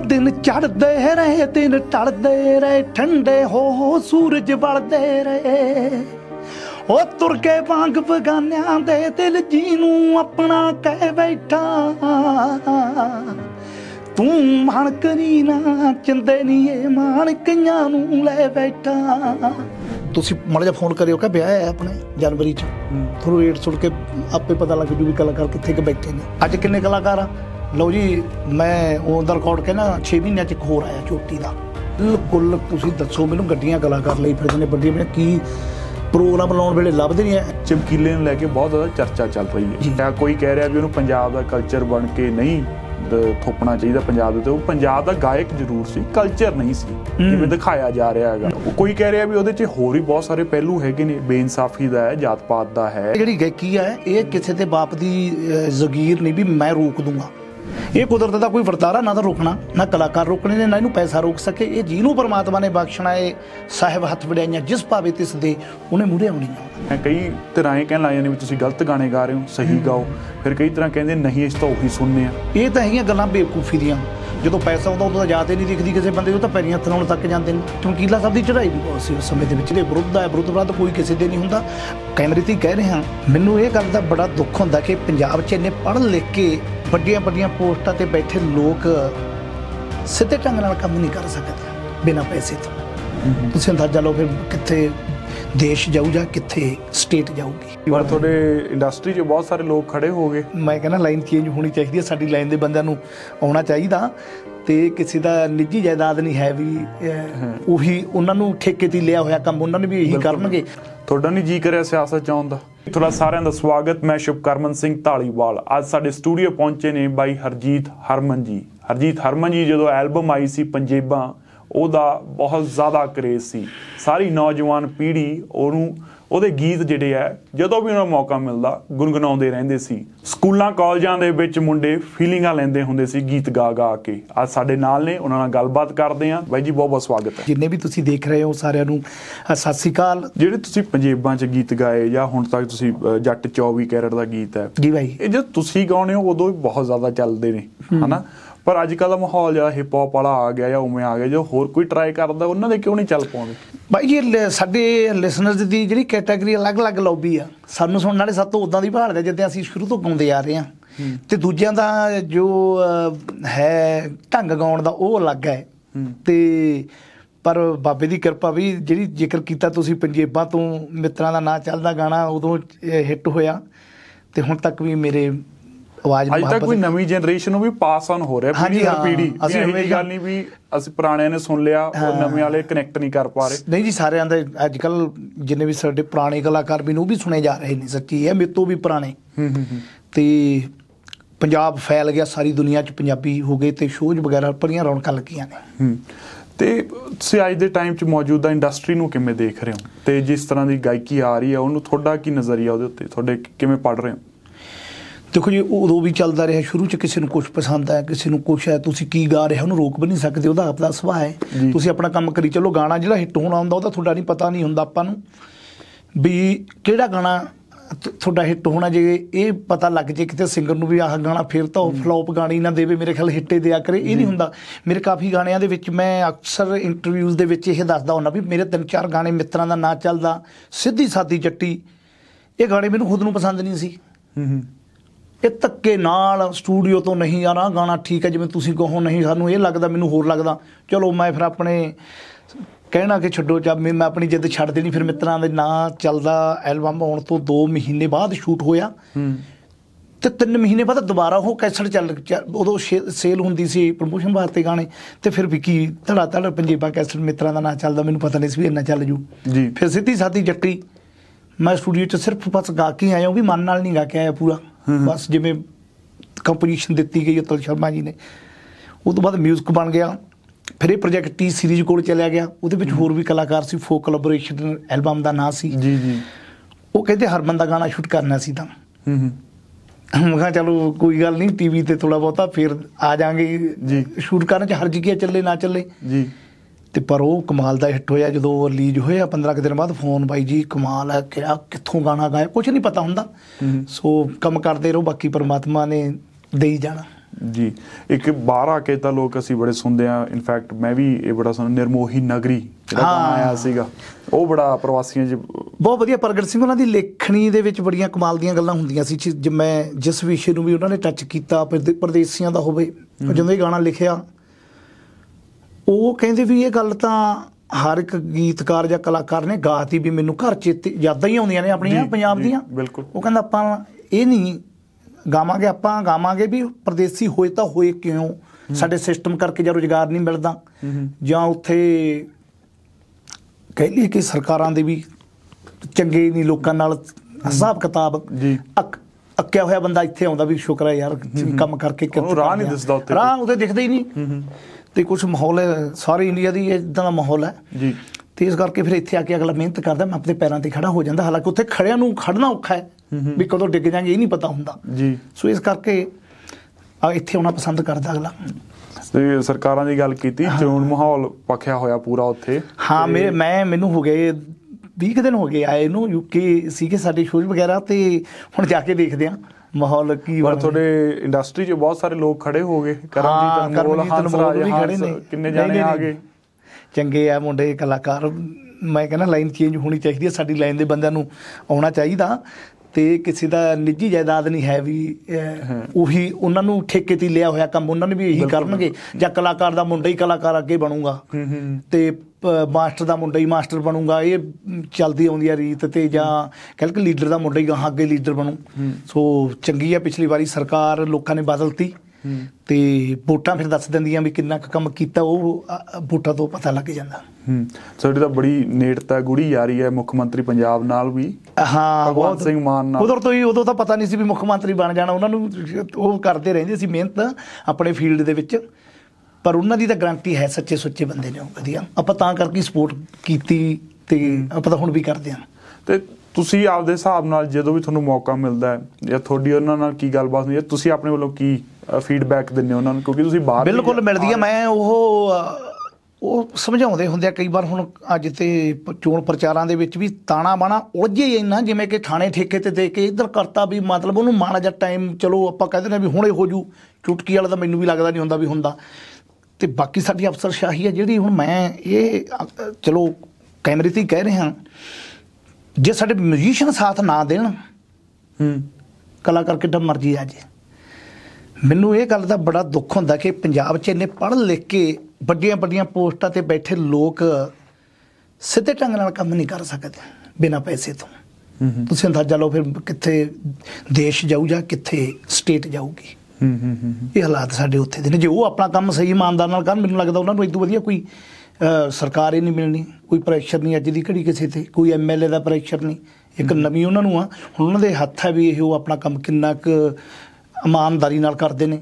ਉਹ ਦਿਨ ਚੜਦੇ ਰਹੇ ਦਿਨ ਟੜਦੇ ਰਹੇ ਠੰਡੇ ਹੋ ਹੋ ਸੂਰਜ ਵਲਦੇ ਰਹੇ। ਉਹ ਤੁਰ ਕੇ ਵਾਂਗ ਬਗਾਨਿਆਂ ਦੇ ਦਿਲ ਜੀ ਨੂੰ ਆਪਣਾ ਕਹਿ ਬੈਠਾ। ਤੂੰ ਮਣ ਕਰੀ ਨਾ ਚੰਦੇ ਨਹੀਂ ਇਹ ਮਾਣਕੀਆਂ ਨੂੰ ਲੈ ਬੈਠਾ। ਤੁਸੀਂ ਮੜ ਜਾ ਫੋਨ ਕਰਿਓ ਕਿ ਵਿਆਹ ਹੈ ਆਪਣੇ ਜਨਵਰੀ ਚ? ਤੁਹਾਨੂੰ ਰੇਟ ਸੁਣ ਕੇ ਆਪੇ ਪਤਾ ਲੱਗ ਜੂ ਵੀ ਕਲਾਕਾਰ ਕਿੱਥੇ ਕਿ ਬੈਠੇ ਨੇ। ਅੱਜ ਕਿੰਨੇ ਕਲਾਕਾਰ ਆ? ਲਓ ਜੀ ਮੈਂ ਉਹ ਦਾ ਰਿਕਾਰਡ ਕੇ ਨਾ 6 ਮਹੀਨਿਆਂ ਚ ਇੱਕ ਹੋਰ ਆਇਆ ਚੋਟੀ ਦਾ। ਬਿਲਕੁਲ ਤੁਸੀਂ ਦੱਸੋ ਮੈਨੂੰ ਗੱਡੀਆਂ ਕਲਾਕਾਰ ਲਈ ਫਿਰਦੇ ਨੇ ਵੱਡੀਆਂ ਵੱਡੀਆਂ ਕੀ ਪ੍ਰੋਗਰਾਮ ਲਾਉਣ ਵੇਲੇ ਲੱਭਦੇ ਨਹੀਂ ਐ ਚਮਕੀਲੇ ਨੂੰ ਲੈ ਕੇ ਬਹੁਤ ਜ਼ਿਆਦਾ ਚਰਚਾ ਚੱਲ ਰਹੀ। ਹੈ। ਜਾਂ। ਕੋਈ ਕਹਿ ਰਿਹਾ ਵੀ ਉਹਨੂੰ ਪੰਜਾਬ ਦਾ ਕਲਚਰ ਬਣ ਕੇ ਨਹੀਂ ਥੋਪਣਾ ਚਾਹੀਦਾ ਪੰਜਾਬ ਦੇ ਤੇ ਉਹ ਪੰਜਾਬ ਦਾ ਗਾਇਕ ਜ਼ਰੂਰ ਸੀ ਕਲਚਰ ਨਹੀਂ ਸੀ ਜਿਵੇਂ ਦਿਖਾਇਆ ਜਾ ਰਿਹਾ ਹੈਗਾ। ਕੋਈ ਕਹਿ ਰਿਹਾ ਵੀ ਉਹਦੇ 'ਚ ਹੋਰ ਵੀ ਬਹੁਤ ਸਾਰੇ ਪਹਿਲੂ ਹੈਗੇ ਨੇ ਬੇਇਨਸਾਫੀ ਦਾ ਹੈ ਜਾਤ ਪਾਤ ਦਾ ਹੈ। ਜਿਹੜੀ ਗਾਇਕੀ ਹੈ ਇਹ ਕਿਸੇ ਦੇ ਬਾਪ ਦੀ ਜ਼ਗੀਰ ਨਹੀਂ ਵੀ ਮੈਂ ਰੋਕ ਦੂੰਗਾ। ਇਹ ਕੁਦਰਤ ਦਾ ਕੋਈ ਵਰਤਾਰਾ ਨਾ ਤਾਂ ਰੋਕਣਾ ਨਾ ਕਲਾਕਾਰ ਰੋਕਣੇ ਨੇ ਨਾ ਇਹਨੂੰ ਪੈਸਾ ਰੋਕ ਸਕੇ। ਇਹ ਜਿਹਨੂੰ ਪਰਮਾਤਮਾ ਨੇ ਬਖਸ਼ਣਾ ਹੈ ਸਾਹਿਬ ਹੱਥ ਵਡਿਆਈਆਂ ਜਿਸ ਭਾਵੇਂ ਤਿਸ ਦੇ ਉਹਨੇ ਮੂਹਰੇ ਆਉਣੀਆਂ ਮੈਂ ਕਈ ਤਰ੍ਹਾਂ ਇਹ ਕਹਿਣ ਲੱਗ ਜਾਂਦੇ ਵੀ ਤੁਸੀਂ ਗਲਤ ਗਾਣੇ ਗਾ ਰਹੇ ਹੋ ਸਹੀ ਗਾਓ। ਫਿਰ ਕਈ ਤਰ੍ਹਾਂ ਕਹਿੰਦੇ ਨਹੀਂ ਇਸ ਤਾਂ ਉਹੀ ਸੁਣਨੇ ਆ। ਇਹ ਤਾਂ ਹੈਗੀਆਂ ਗੱਲਾਂ ਬੇਵਕੂਫੀ ਦੀਆਂ। ਜਦੋਂ ਪੈਸਾ ਆਉਂਦਾ ਉਦੋਂ ਤਾਂ ਯਾਦ ਹੀ ਨਹੀਂ ਦਿਖਦੀ ਕਿਸੇ ਬੰਦੇ ਨੂੰ ਤਾਂ ਪੈਰੀਂ ਹੱਥ ਲਾਉਣ ਤੱਕ ਜਾਂਦੇ ਨੇ। ਚਮਕੀਲਾ ਸਾਹਿਬ ਦੀ ਚੜ੍ਹਾਈ ਵੀ? ਬਹੁਤ ਸੀ ਉਸ ਸਮੇਂ ਦੇ ਵਿੱਚ ਦੇ ਵਿਰੁੱਧ ਹੈ ਵਿਰੁੱਧ ਵਿਰੁੱਧ ਕੋਈ ਕਿਸੇ ਦੇ ਨਹੀਂ ਹੁੰਦਾ। ਕੈਮਰੇ ਤੇ ਕਹਿ ਰਹੇ ਹਾਂ ਮੈਨੂੰ ਇਹ ਗੱਲ ਦਾ ਬੜਾ ਦੁੱਖ ਹੁੰਦਾ ਕਿ ਪੰਜਾਬ 'ਚ ਇੰਨੇ ਪੜ੍ਹ ਲਿਖ ਕੇ ਵੱਡੀਆਂ ਵੱਡੀਆਂ ਪੋਸਟਾਂ ਤੇ ਬੈਠੇ ਲੋਕ ਸਿੱਧੇ ਢੰਗ ਨਾਲ ਕੰਮ ਨਹੀਂ ਕਰ ਸਕਦੇ ਬਿਨਾਂ ਪੈਸੇ ਤੋਂ। ਤੁਸੀਂ ਅੰਦਾਜ਼ਾ ਲਓ ਫਿਰ ਕਿੱਥੇ ਦੇਸ਼ ਜਾਊ ਜਾਂ ਕਿੱਥੇ ਸਟੇਟ ਜਾਊਗੀ। ਪਰ ਤੁਹਾਡੇ ਇੰਡਸਟਰੀ 'ਚ ਬਹੁਤ ਸਾਰੇ ਲੋਕ ਖੜੇ ਹੋ ਗਏ ਮੈਂ ਕਹਿੰਦਾ ਲਾਈਨ ਚੇਂਜ ਹੋਣੀ ਚਾਹੀਦੀ ਹੈ ਸਾਡੀ ਲਾਈਨ ਦੇ ਬੰਦਿਆਂ ਨੂੰ ਆਉਣਾ ਚਾਹੀਦਾ ਤੇ ਕਿਸੇ ਦਾ ਨਿੱਜੀ ਜਾਇਦਾਦ ਨਹੀਂ ਹੈ ਵੀ ਉਹੀ ਉਹਨਾਂ ਨੂੰ ਠੇਕੇ ਤੇ ਲਿਆ ਹੋਇਆ ਕੰਮ ਉਹਨਾਂ ਨੇ ਵੀ ਇਹੀ ਕਰਨਗੇ। ਤੁਹਾਡਾ ਨਹੀਂ ਜੀ ਕਰਿਆ ਸਿਆਸਤ ਚ ਆਉਣ ਦਾ। ਤੁਹਾਡਾ ਸਾਰਿਆਂ ਦਾ ਸਵਾਗਤ ਮੈਂ ਸ਼ੁਭਕਰਮਨ ਸਿੰਘ ਢਾਲੀਵਾਲ ਅੱਜ ਸਾਡੇ ਸਟੂਡੀਓ ਪਹੁੰਚੇ ਨੇ ਬਾਈ ਹਰਜੀਤ ਹਰਮਨ ਜੀ। ਹਰਜੀਤ ਹਰਮਨ ਜੀ ਜਦੋਂ ਐਲਬਮ ਆਈ ਸੀ ਪੰਜੇਬਾਂ ਉਹਦਾ ਬਹੁਤ ਜ਼ਿਆਦਾ ਕਰੇਜ਼ ਸੀ। ਸਾਰੀ ਨੌਜਵਾਨ ਪੀੜ੍ਹੀ ਉਹਨੂੰ ਉਹਦੇ ਗੀਤ ਜਿਹੜੇ ਆ ਜਦੋਂ ਵੀ ਉਹਨਾਂ ਨੂੰ ਮੌਕਾ ਮਿਲਦਾ ਗੁੰਗਣਾਉਂਦੇ ਰਹਿੰਦੇ ਸੀ। ਸਕੂਲਾਂ ਕਾਲਜਾਂ ਦੇ ਵਿੱਚ ਮੁੰਡੇ ਫੀਲਿੰਗਾਂ ਲੈਂਦੇ ਹੁੰਦੇ ਸੀ ਗੀਤ ਗਾ ਗਾ ਕੇ। ਅੱਜ ਸਾਡੇ ਨਾਲ ਨੇ ਉਹਨਾਂ ਨਾਲ ਗੱਲਬਾਤ ਕਰਦੇ ਹਾਂ। ਬਾਈ ਜੀ ਬਹੁਤ ਬਹੁਤ ਸਵਾਗਤ ਹੈ। ਜਿੰਨੇ ਵੀ ਤੁਸੀਂ ਦੇਖ ਰਹੇ ਹੋ ਸਾਰਿਆਂ ਨੂੰ ਸਤਿ ਸ੍ਰੀ ਅਕਾਲ। ਜਿਹੜੇ ਤੁਸੀਂ ਪੰਜੇਬਾਂ 'ਚ ਗੀਤ ਗਾਏ ਜਾਂ ਹੁਣ ਤੱਕ ਤੁਸੀਂ ਜੱਟ 24 ਕੈਰਟ ਦਾ ਗੀਤ ਹੈ। ਜੀ ਭਾਈ ਇਹ ਜਦ ਤੁਸੀਂ ਗਾਉਣੇ ਹੋ ਉਦੋਂ ਵੀ ਬਹੁਤ ਜ਼ਿਆਦਾ ਚੱਲਦੇ ਨੇ ਹਨਾ? ਪਰ ਅੱਜ ਕੱਲ ਦਾ ਮਾਹੌਲ ਜਿਹੜਾ ਹਿਪ ਹੌਪ ਵਾਲਾ ਆ ਗਿਆ ਜਾਂ ਉਵੇਂ ਆ ਗਿਆ ਜੋ ਹੋਰ ਕੋਈ ਟਰਾਈ ਕਰਦਾ ਉਹਨਾਂ ਦੇ ਕਿਉਂ ਨਹੀਂ ਚੱਲ ਪਾਉਂਦੇ? ਜੀ ਲ- ਸਾਡੇ ਲਿਸਨਰਸ ਦੀ ਜਿਹੜੀ ਕੈਟਾਗਰੀ ਅਲੱਗ-ਅਲੱਗ ਲੌਬੀ ਆ। ਸਾਨੂੰ ਸੁਣਨ ਵਾਲੇ ਸਭ ਤੋਂ ਉਦਾਂ ਦੀ ਭਾਲਦੇ ਜਿੱਦਾਂ ਅਸੀਂ ਸ਼ੁਰੂ ਤੋਂ ਗਾਉਂਦੇ ਆ ਰਹੇ ਹਾਂ। ਤੇ ਦੂਜਿਆਂ ਦਾ ਜੋ ਹੈ ਢੰਗ ਗਾਉਣ ਦਾ ਉਹ ਅਲੱਗ ਹੈ। ਤੇ ਪਰ ਬਾਬੇ ਦੀ ਕਿਰਪਾ ਵੀ ਜਿਹੜੀ ਜ਼ਿਕਰ ਕੀਤਾ ਤੁਸੀਂ ਪੰਜੇਬਾਂ ਤੋਂ ਮਿੱਤਰਾਂ ਦਾ ਨਾਂ ਚੱਲਦਾ ਗਾਣਾ ਉਦੋਂ ਹਿੱਟ ਹੋਇਆ। ਤੇ ਹੁਣ ਤੱਕ ਵੀ ਮੇਰੇ ਆਵਾਜ਼ ਅੱਜ ਤੱਕ ਕੋਈ ਨਵੀਂ ਜਨਰੇਸ਼ਨ ਨੂੰ ਵੀ ਪਾਸ ਆਨ ਹੋ ਰਿਹਾ ਪੀੜ੍ਹੀ ਦਰ ਹਾਂ। ਪੀੜ੍ਹੀ। ਅਸੀਂ ਇਹ ਗੱਲ ਨਹੀਂ ਵੀ ਅਸੀਂ ਪੁਰਾਣਿਆਂ ਨੇ ਸੁਣ ਲਿਆ ਉਹ ਨਵੇਂ ਵਾਲੇ ਕਨੈਕਟ ਨਹੀਂ ਕਰ ਪਾ ਰਹੇ। ਨਹੀਂ ਜੀ ਸਾਰਿਆਂ ਦੇ ਅੱਜ ਕੱਲ ਜਿੰਨੇ ਵੀ ਸਾਡੇ ਪੁਰਾਣੇ ਕਲਾਕਾਰ ਵੀ ਨੇ ਉਹ ਵੀ ਸੁਣੇ ਜਾ ਰਹੇ ਨੇ ਸੱਚੀ ਹੈ ਮੇਰੇ ਤੋਂ ਵੀ ਪੁਰਾਣੇ। ਤੇ ਪੰਜਾਬ ਫੈਲ ਗਿਆ ਸਾਰੀ ਦੁਨੀਆ 'ਚ ਪੰਜਾਬੀ ਹੋ ਗਏ ਤੇ ਸ਼ੋਜ਼ ਵਗੈਰਾ ਬੜੀਆਂ ਰੌਣਕਾਂ ਲੱਗੀਆਂ ਨੇ। ਹੂੰ। ਤੇ ਤੁਸੀਂ ਅੱਜ ਦੇ ਟਾਈਮ 'ਚ ਮੌਜੂਦਾ ਇੰਡਸਟਰੀ ਨੂੰ ਕਿਵੇਂ ਦੇਖ ਰਹੇ ਹੋ? ਤੇ ਜਿਸ ਤਰ੍ਹਾਂ ਦੀ ਗਾਇਕੀ ਆ ਰਹੀ ਹੈ ਉਹਨੂੰ ਤੁਹਾਡਾ ਕੀ ਨਜ਼ਰੀਆ ਉਹਦੇ ਉੱਤੇ? ਤੁਹਾਡੇ ਕਿਵੇਂ ਪੜ ਰਹੇ ਹੋ? ਦੇਖੋ ਜੀ ਉਦੋਂ ਵੀ ਚੱਲਦਾ ਰਿਹਾ ਸ਼ੁਰੂ 'ਚ ਕਿਸੇ ਨੂੰ ਕੁਝ ਪਸੰਦ ਹੈ ਕਿਸੇ ਨੂੰ ਕੁਝ ਹੈ ਤੁਸੀਂ ਕੀ ਗਾ ਰਹੇ ਹੋ ਉਹਨੂੰ ਰੋਕ ਵੀ ਨਹੀਂ ਸਕਦੇ ਉਹਦਾ ਆਪਦਾ ਸੁਭਾਅ ਹੈ। ਤੁਸੀਂ ਆਪਣਾ ਕੰਮ ਕਰੀ ਚਲੋ ਗਾਣਾ ਜਿਹੜਾ ਹਿੱਟ ਹੋਣਾ ਹੁੰਦਾ ਉਹਦਾ ਤੁਹਾਡਾ ਨਹੀਂ ਪਤਾ ਨਹੀਂ ਹੁੰਦਾ ਆਪਾਂ ਨੂੰ ਵੀ ਕਿਹੜਾ ਗਾਣਾ ਤੁਹਾਡਾ ਹਿੱਟ ਹੋਣਾ ਜੇ ਇਹ ਪਤਾ ਲੱਗ ਜੇ ਕਿਤੇ ਸਿੰਗਰ ਨੂੰ ਵੀ ਆਹ ਗਾਣਾ ਫਿਰ ਤਾਂ ਉਹ ਫਲॉप ਗਾਣੀ ਨਾ ਦੇਵੇ ਮੇਰੇ ਖਿਆਲ ਹਿੱਟੇ ਦਿਆ ਕਰੇ ਇਹ ਨਹੀਂ ਹੁੰਦਾ। ਮੇਰੇ ਕਾਫੀ ਗਾਣਿਆਂ ਦੇ ਵਿੱਚ ਮੈਂ ਅਕਸਰ ਇੰਟਰਵਿਊਜ਼ ਦੇ ਵਿੱਚ ਇਹ ਦੱਸਦਾ ਹੁੰਦਾ ਵੀ ਮੇਰੇ ਤਿੰਨ ਚਾਰ ਗਾਣੇ ਮਿੱਤਰਾਂ ਦਾ ਨਾਂ ਚੱਲਦਾ ਸਿੱਧੀ ਸਾਦੀ ਜੱਟੀ ਇਹ ਗਾਣੇ ਮੈਨੂੰ ਖੁਦ ਨੂੰ ਪਸੰਦ ਨਹੀਂ ਸੀ। ਹੂੰ ਹੂੰ। ਇਹ ਧੱਕੇ ਨਾਲ ਸਟੂਡੀਓ ਤੋਂ ਨਹੀਂ ਆਹ ਗਾਣਾ ਠੀਕ ਹੈ ਜਿਵੇਂ ਤੁਸੀਂ ਕਹੋ ਨਹੀਂ ਸਾਨੂੰ ਇਹ ਲੱਗਦਾ ਮੈਨੂੰ ਹੋਰ ਲੱਗਦਾ। ਚਲੋ ਮੈਂ ਫਿਰ ਆਪਣੇ ਕਹਿਣਾ ਕਿ ਛੱਡੋ ਜਦ ਮੈਂ ਮੈਂ ਆਪਣੀ ਜਿੱਦ ਛੱਡ ਦੇਣੀ ਫਿਰ ਮਿੱਤਰਾਂ ਦੇ ਨਾਂ ਚੱਲਦਾ ਐਲਬਮ ਆਉਣ ਤੋਂ 2 ਮਹੀਨੇ ਬਾਅਦ ਸ਼ੂਟ ਹੋਇਆ। ਤੇ 3 ਮਹੀਨੇ ਬਾਅਦ ਦੁਬਾਰਾ ਉਹ ਕੈਸਟ ਚੱਲ ਉਦੋਂ ਸੇਲ ਹੁੰਦੀ ਸੀ ਪ੍ਰੋਮੋਸ਼ਨ ਵਾਸਤੇ ਗਾਣੇ ਤੇ ਫਿਰ ਵਿਕੀ ਧੜਾ ਧੜ ਪੰਜੇਬਾ ਕੈਸਟ ਮਿੱਤਰਾਂ ਦਾ ਨਾਂ ਚੱਲਦਾ ਮੈਨੂੰ ਪਤਾ ਨਹੀਂ ਸੀ ਵੀ ਇੰਨਾ ਚੱਲ ਜੂ। ਜੀ। ਫਿਰ ਸਿੱਧੀ ਸਾਦੀ ਜੱਟੀ ਮੈਂ ਸਟੂਡੀਓ 'ਚ ਸਿਰਫ ਬਸ ਗਾ ਕੇ ਆਇਆ ਉਹ ਵੀ ਮਨ ਨਾਲ ਨਹੀਂ ਗਾ ਕੇ ਆਇਆ ਪੂਰਾ। ਬਸ ਜਿਵੇਂ ਕੰਪੋਜੀਸ਼ਨ ਦਿੱਤੀ ਗਈ ਅਤਲ ਸ਼ਰਮਾ ਜੀ ਨੇ। ਉਹ ਤੋਂ ਬਾਅਦ 뮤직 ਬਣ ਗਿਆ। ਫਿਰ ਇਹ ਪ੍ਰੋਜੈਕਟ ਟੀ ਸੀਰੀਜ਼ ਕੋਲ ਚਲਿਆ ਗਿਆ। ਉਹਦੇ ਵਿੱਚ ਹੋਰ ਵੀ ਕਲਾਕਾਰ ਸੀ। ਫੋਕ ਕੋਲੈਬੋਰੇਸ਼ਨ ਐਲਬਮ ਦਾ ਨਾਂ ਸੀ। ਜੀ ਜੀ। ਉਹ ਕਹਿੰਦੇ ਹਰਮਨ ਦਾ ਗਾਣਾ ਸ਼ੂਟ ਕਰਨਾ ਸੀ ਤਾਂ। ਹੂੰ ਹੂੰ। ਮੈਂ ਕਿਹਾ ਚਲੋ ਕੋਈ ਗੱਲ ਨਹੀਂ ਟੀਵੀ ਤੇ ਥੋੜਾ ਬਹੁਤਾ ਫਿਰ ਆ ਜਾਾਂਗੇ ਜੀ। ਸ਼ੂਟ ਕਰਨ ਚ ਹਰਜ ਗਿਆ ਚੱਲੇ ਨਾ ਚੱਲੇ। ਜੀ। ਤੇ ਪਰ ਉਹ ਕਮਾਲ ਦਾ ਹਿੱਟ ਹੋਇਆ ਜਦੋਂ ਰਿਲੀਜ਼ ਹੋਇਆ 15 ਕੁ ਦਿਨ ਬਾਅਦ ਫੋਨ ਬਾਈ ਜੀ ਕਮਾਲ ਹੈ ਕਿ ਆ ਕਿੱਥੋਂ ਗਾਣਾ ਗਾਇਆ? ਕੁਝ ਨਹੀਂ ਪਤਾ ਹੁੰਦਾ। ਸੋ ਕੰਮ ਕਰਦੇ ਰਹੋ ਬਾਕੀ ਪਰਮਾਤਮਾ ਨੇ ਦੇਈ ਜਾਣਾ। ਜੀ ਇੱਕ ਬਾਹਰ ਆ ਕੇ ਤਾਂ ਲੋਕ ਅਸੀਂ ਬੜੇ ਸੁਣਦੇ ਆ ਇਨਫੈਕਟ ਮੈਂ ਵੀ ਇਹ ਬੜਾ ਸੁਣ ਨਿਰਮੋਹੀ ਨਗਰੀ ਜਿਹੜਾ ਗਾਣਾ। ਆਇਆ ਸੀਗਾ ਉਹ ਬੜਾ ਪ੍ਰਵਾਸੀਆਂ 'ਚ ਬਹੁਤ ਵਧੀਆ ਪ੍ਰਗਟ ਸਿੰਘ ਉਹਨਾਂ ਦੀ ਲੇਖਣੀ ਦੇ ਵਿੱਚ ਬੜੀਆਂ ਕਮਾਲ ਦੀਆਂ ਗੱਲਾਂ ਹੁੰਦੀਆਂ ਸੀ। ਜਿ- ਜਿ- ਮੈਂ ਜਿਸ ਵਿਸ਼ੇ ਨੂੰ ਵੀ ਉਹਨਾਂ ਨੇ ਟੱਚ ਕੀਤਾ ਪਰਦੇ- ਪਰਦੇਸੀਆਂ ਦਾ ਹੋਵੇ ਉਹ ਜਦੋਂ ਇਹ ਗਾਣਾ ਲਿਖਿਆ ਉਹ ਕਹਿੰਦੇ ਵੀ ਇਹ ਗੱਲ ਤਾਂ ਹਰ ਇੱਕ ਗੀਤਕਾਰ ਜਾਂ ਕਲਾਕਾਰ ਨੇ ਗਾਤੀ ਵੀ ਮੈਨੂੰ ਘਰ ਚੇਤੇ ਯਾਦਾਂ ਹੀ ਆਉਂਦੀਆਂ ਨੇ ਆਪਣੀਆਂ ਪੰਜਾਬ ਦੀਆਂ। ਬਿਲਕੁਲ। ਉਹ ਕਹਿੰਦਾ ਆਪਾਂ ਇਹ ਨਹੀਂ ਗਾਵਾਂਗੇ ਆਪਾਂ ਗਾਵਾਂਗੇ ਵੀ ਪਰਦੇਸੀ ਹੋਏ ਤਾਂ ਹੋਏ ਕਿਉਂ? ਸਾਡੇ ਸਿਸਟਮ ਕਰਕੇ ਜਾਂ ਰੁਜ਼ਗਾਰ ਨਹੀਂ ਮਿਲਦਾ। ਜਾਂ ਉੱਥੇ ਕਹਿ ਲਈਏ ਕਿ ਸਰਕਾਰਾਂ ਦੇ ਵੀ ਚੰਗੇ ਨਹੀਂ ਲੋਕਾਂ ਨਾਲ ਹਿਸਾਬ ਕਿਤਾਬ। ਅੱਕਿਆ ਹੋਇਆ ਬੰਦਾ ਇੱਥੇ ਆਉਂਦਾ ਵੀ ਸ਼ੁਕਰ ਹੈ ਯਾਰ ਕੰਮ ਕਰਕੇ ਰਾਹ ਨਹੀਂ। ਦਿਸਦਾ ਉੱਥੇ। ਰਾਹ ਉਹਦੇ ਦਿਖਦਾ ਹੀ ਨਹੀਂ। ਤੇ ਕੁਝ ਮਾਹੌਲ ਹੈ, ਸਾਰੇ ਇੰਡੀਆ ਦੀ ਇਦਾਂ ਦਾ ਮਾਹੌਲ ਹੈ। ਜੀ। ਤੇ ਇਸ ਕਰਕੇ ਫਿਰ ਇੱਥੇ ਆ ਕੇ ਅਗਲਾ ਮਿਹਨਤ ਕਰਦਾ ਮੈਂ ਆਪਣੇ ਪੈਰਾਂ ਤੇ ਖੜਾ ਹੋ ਜਾਂਦਾ। ਹਾਲਾਂਕਿ ਉੱਥੇ ਖੜਿਆਂ ਨੂੰ ਖੜਨਾ ਔਖਾ ਹੈ ਵੀ ਕਦੋਂ ਡਿੱਗ ਜਾਾਂਗੇ ਇਹ ਨਹੀਂ ਪਤਾ ਹੁੰਦਾ। ਜੀ। ਸੋ ਇਸ ਕਰਕੇ ਆ ਇੱਥੇ ਆਉਣਾ ਪਸੰਦ ਕਰਦਾ ਅਗਲਾ। ਤੇ ਸਰਕਾਰਾਂ ਦੀ ਗੱਲ ਕੀਤੀ ਚੋਣ ਮਾਹੌਲ ਪੱਖਿਆ ਹੋਇਆ ਪੂਰਾ ਉੱਥੇ। ਹਾਂ ਮੈਂ ਮੈਂ ਮੈਨੂੰ ਹੋ ਗਏ 20 ਕੁ ਦਿਨ ਹੋ ਗਏ ਆਏ ਨੂੰ ਯੂਕੇ ਸੀਗੇ ਸਾਡੇ ਸ਼ੋਜ਼ ਵਗੈਰਾ ਤੇ ਹੁਣ ਜਾ ਕੇ ਦੇਖਦੇ ਆ ਮਾਹੌਲ ਕੀ ਪਰ ਤੁਹਾਡੇ ਇੰਡਸਟਰੀ 'ਚ ਬਹੁਤ ਸਾਰੇ ਲੋਕ ਖੜੇ ਹੋ ਗਏ। ਕਰਮਜੀਤ ਅਨਮੋਲ ਕਰਮਜੀਤ ਹੰਸ ਅਨਮੋਲ ਰਾਜ ਵੀ ਖੜੇ ਨੇ। ਕਿੰਨੇ ਜਾਣੇ ਆ। ਗਏ? ਚੰਗੇ ਆ ਮੁੰਡੇ ਕਲਾਕਾਰ। ਮੈਂ ਕਹਿੰਦਾ ਲਾਈਨ ਚੇਂਜ ਹੋਣੀ ਚਾਹੀਦੀ ਹੈ ਸਾਡੀ ਲਾਈਨ ਦੇ ਬੰਦਿਆਂ ਨੂੰ ਆਉਣਾ ਚਾਹੀਦਾ। ਤੇ ਕਿਸੇ ਦਾ ਨਿੱਜੀ ਜਾਇਦਾਦ ਨਹੀਂ ਹੈ ਵੀ ਉਹੀ ਉਹਨਾਂ ਨੂੰ ਠੇਕੇ ਤੇ ਲਿਆ ਹੋਇਆ ਕੰਮ ਉਹਨਾਂ ਨੇ ਵੀ ਇਹੀ ਕਰਨਗੇ। ਜਾਂ ਕਲਾਕਾਰ ਦਾ ਮੁੰਡਾ ਹੀ ਕਲਾਕਾਰ ਅੱਗੇ ਬਣੂਗਾ। ਤੇ ਮਾਸਟਰ ਦਾ ਮੁੰਡਾ ਹੀ ਮਾਸਟਰ ਬਣੂਗਾ ਇਹ ਚੱਲਦੀ ਆਉਂਦੀ ਆ ਰੀਤ ਤੇ ਜਾਂ ਕਹਿ ਕਿ ਲੀਡਰ ਦਾ ਮੁੰਡਾ ਹੀ ਗਾਹਾਂ ਅੱਗੇ ਲੀਡਰ ਬਣੂ। ਸੋ ਚੰਗੀ ਆ ਪਿਛਲੀ ਵਾਰੀ ਸਰਕਾਰ ਲੋਕਾਂ ਨੇ ਬਦਲਤੀ ਤੇ ਵੋਟਾਂ ਫਿਰ ਦੱਸ ਦਿੰਦੀਆਂ ਵੀ ਕਿੰਨਾ ਕੁ ਕੰਮ ਕੀਤਾ ਉਹ ਵੋਟਾਂ ਤੋਂ ਪਤਾ ਲੱਗ ਜਾਂਦਾ। ਹੂੰ। ਸਾਡੀ ਤਾਂ ਬੜੀ ਨੇੜਤਾ ਗੁੜੀ ਯਾਰੀ ਹੈ ਮੁੱਖ ਮੰਤਰੀ ਪੰਜਾਬ ਨਾਲ ਵੀ। ਹਾਂ ਭਗਵੰਤ ਬਹੁਤ- ਸਿੰਘ ਮਾਨ ਨਾਲ। ਉਦੋਂ ਤੋਂ ਹੀ ਉਦੋਂ ਤਾਂ ਪਤਾ ਨਹੀਂ ਸੀ ਵੀ ਮੁੱਖ ਮੰਤਰੀ ਬਣ ਜਾਣਾ ਉਹਨਾਂ ਨੂੰ ਉਹ ਕਰਦੇ ਰਹਿੰਦੇ ਸੀ ਮਿਹਨਤ ਆਪਣੇ ਫੀਲਡ ਦੇ ਵਿੱਚ। ਪਰ ਉਹਨਾਂ ਦੀ ਤਾਂ ਗਾਰੰਟੀ ਹੈ ਸੱਚੇ ਸੁੱਚੇ ਬੰਦੇ ਨੇ ਉਹ ਵਧੀਆ। ਆਪਾਂ ਤਾਂ ਕਰਕੇ ਸਪੋਰਟ ਕੀਤੀ ਤੇ ਆਪਾਂ ਤਾਂ ਹੁਣ ਵੀ ਕਰਦੇ ਹਾਂ। ਤੇ ਤੁਸੀਂ ਆਪਦੇ ਹਿਸਾਬ ਨਾਲ ਜਦੋਂ ਵੀ ਤੁਹਾਨੂੰ ਮੌਕਾ ਮਿਲਦਾ ਹੈ ਜਾਂ ਤੁਹਾਡੀ ਉਹਨਾਂ ਨਾਲ ਕੀ ਗੱਲਬਾਤ ਹੁੰਦੀ ਹੈ ਤੁਸੀਂ ਆਪਣੇ ਵੱਲੋਂ ਕੀ ਫੀਡਬੈਕ ਦਿੰਦੇ ਹੋ ਉਹਨਾਂ ਨੂੰ? ਕਿਉਂਕਿ ਤੁਸੀਂ ਬਾਹਰ ਬਿਲਕੁਲ ਮਿਲਦੀ ਆ। ਮੈਂ ਉਹ ਉਹ ਸਮਝਾਉਂਦੇ ਹੁੰਦੇ ਆ ਕਈ ਵਾਰ ਹੁਣ ਅੱਜ ਤੇ ਚੋਣ ਪ੍ਰਚਾਰਾਂ ਦੇ ਵਿੱਚ ਵੀ ਤਾਣਾ ਬਾਣਾ ਉਲਝੇ ਹੀ ਇੰਨਾ ਜਿਵੇਂ ਕਿ ਥਾਣੇ ਠੇਕੇ ਤੇ ਦੇ ਕੇ ਇੱਧਰ ਕਰਤਾ ਵੀ ਮਤਲਬ ਉਹਨੂੰ ਮਾੜਾ ਜਿਹਾ ਟਾਈਮ ਚਲੋ ਆਪਾਂ ਕਹਿੰਦੇ ਨੇ ਵੀ ਹੁਣੇ ਹੋ ਜੂ। ਚੁਟਕੀ ਵਾਲਾ ਤਾਂ ਮੈਨੂੰ ਵੀ ਲੱਗਦਾ ਨਹੀਂ ਹੁੰਦਾ ਵੀ ਹੁੰਦਾ। ਤੇ ਬਾਕੀ ਸਾਡੀ ਅਫਸਰਸ਼ਾਹੀ ਹੈ ਜਿਹੜੀ ਹੁਣ ਮੈਂ ਇਹ ਚਲੋ ਕੈਮਰੇ ਤੇ ਹੀ ਕਹਿ ਰਿਹਾ। ਜੇ ਸਾਡੇ ਮਿਊਜ਼ੀਸ਼ੀਅਨ ਸਾਥ ਨਾ ਦੇਣ ਹੂੰ। ਕਲਾਕਾਰ ਕਿੱਡਾ ਮਰਜ਼ੀ ਆ ਜੇ। ਮੈਨੂੰ ਇਹ ਗੱਲ ਦਾ ਬੜਾ ਦੁੱਖ ਹੁੰਦਾ ਕਿ ਪੰਜਾਬ 'ਚ ਇੰਨੇ ਪੜ੍ਹ ਲਿਖ ਕੇ ਵੱਡੀਆਂ ਵੱਡੀਆਂ ਪੋਸਟਾਂ ਤੇ ਬੈਠੇ ਲੋਕ ਸਿੱਧੇ ਢੰਗ ਨਾਲ ਕੰਮ ਨਹੀਂ ਕਰ ਸਕਦੇ ਬਿਨਾਂ ਪੈਸੇ ਤੋਂ। ਤੁਸੀਂ ਅੰਦਾਜ਼ਾ ਲਓ ਫਿਰ ਕਿੱਥੇ ਦੇਸ਼ ਜਾਊ ਜਾਂ ਕਿੱਥੇ ਸਟੇਟ ਜਾਊਗੀ। ਹੂੰ ਇਹ ਹਾਲਾਤ ਸਾਡੇ ਉੱਥੇ ਦੇ ਨੇ। ਜੇ ਉਹ ਆਪਣਾ ਕੰਮ ਸਹੀ ਇਮਾਨਦਾਰ ਨਾਲ ਕਰਨ ਮੈਨੂੰ ਲੱਗਦਾ ਉਹਨਾਂ ਨੂੰ ਇਦੋਂ ਵਧੀਆ ਕੋਈ ਸਰਕਾਰ ਹੀ ਨਹੀਂ ਮਿਲਣੀ ਕੋਈ ਪ੍ਰੈਸ਼ਰ ਨਹੀਂ ਅੱਜ ਦੀ ਘੜੀ ਕਿਸੇ ਤੇ ਕੋਈ ਐਮਐਲਏ ਦਾ ਪ੍ਰੈਸ਼ਰ ਨਹੀਂ। ਇੱਕ ਨਵੀਂ ਉਹਨਾਂ ਨੂੰ ਆ। ਹੁਣ ਉਹਨਾਂ ਦੇ ਹੱਥ ਹੈ ਵੀ ਇਹ ਉਹ ਆਪਣਾ ਕੰਮ ਕਿੰਨਾ ਕੁ ਇਮਾਨਦਾਰੀ ਨਾਲ ਕਰਦੇ ਨੇ।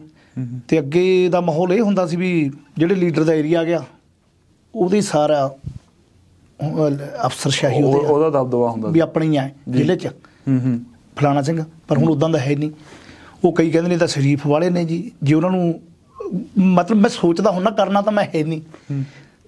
ਤੇ ਅੱਗੇ ਦਾ ਮਾਹੌਲ ਇਹ ਹੁੰਦਾ ਸੀ ਵੀ ਜਿਹੜੇ ਲੀਡਰ ਦਾ ਏਰੀਆ ਆ ਗਿਆ ਉਹਦੀ ਸਾਰਾ ਅਫਸਰਸ਼ਾਹੀ ਉਹ- ਉਹਦੇ ਦਬਦਬਾ ਹੁੰਦਾ ਵੀ ਆਪਣੀ ਆ। ਜ਼ਿਲ੍ਹੇ 'ਚ। ਹੂੰ ਹੂੰ। ਫਲਾਣਾ ਸਿੰਘ ਪਰ ਹੁਣ ਉਦਾਂ ਦਾ ਹੈ ਨਹੀਂ। ਉਹ ਕਈ ਕਹਿੰਦੇ ਨੇ ਤਾਂ ਸ਼ਰੀਫ ਵਾਲੇ ਨੇ ਜੀ। ਜੇ ਉਹਨਾਂ ਨੂੰ ਮਤਲਬ ਮੈਂ ਸੋਚਦਾ ਹੁਣ ਨਾ ਕਰਨਾ ਤਾਂ ਮੈਂ ਹੈ ਨਹੀਂ।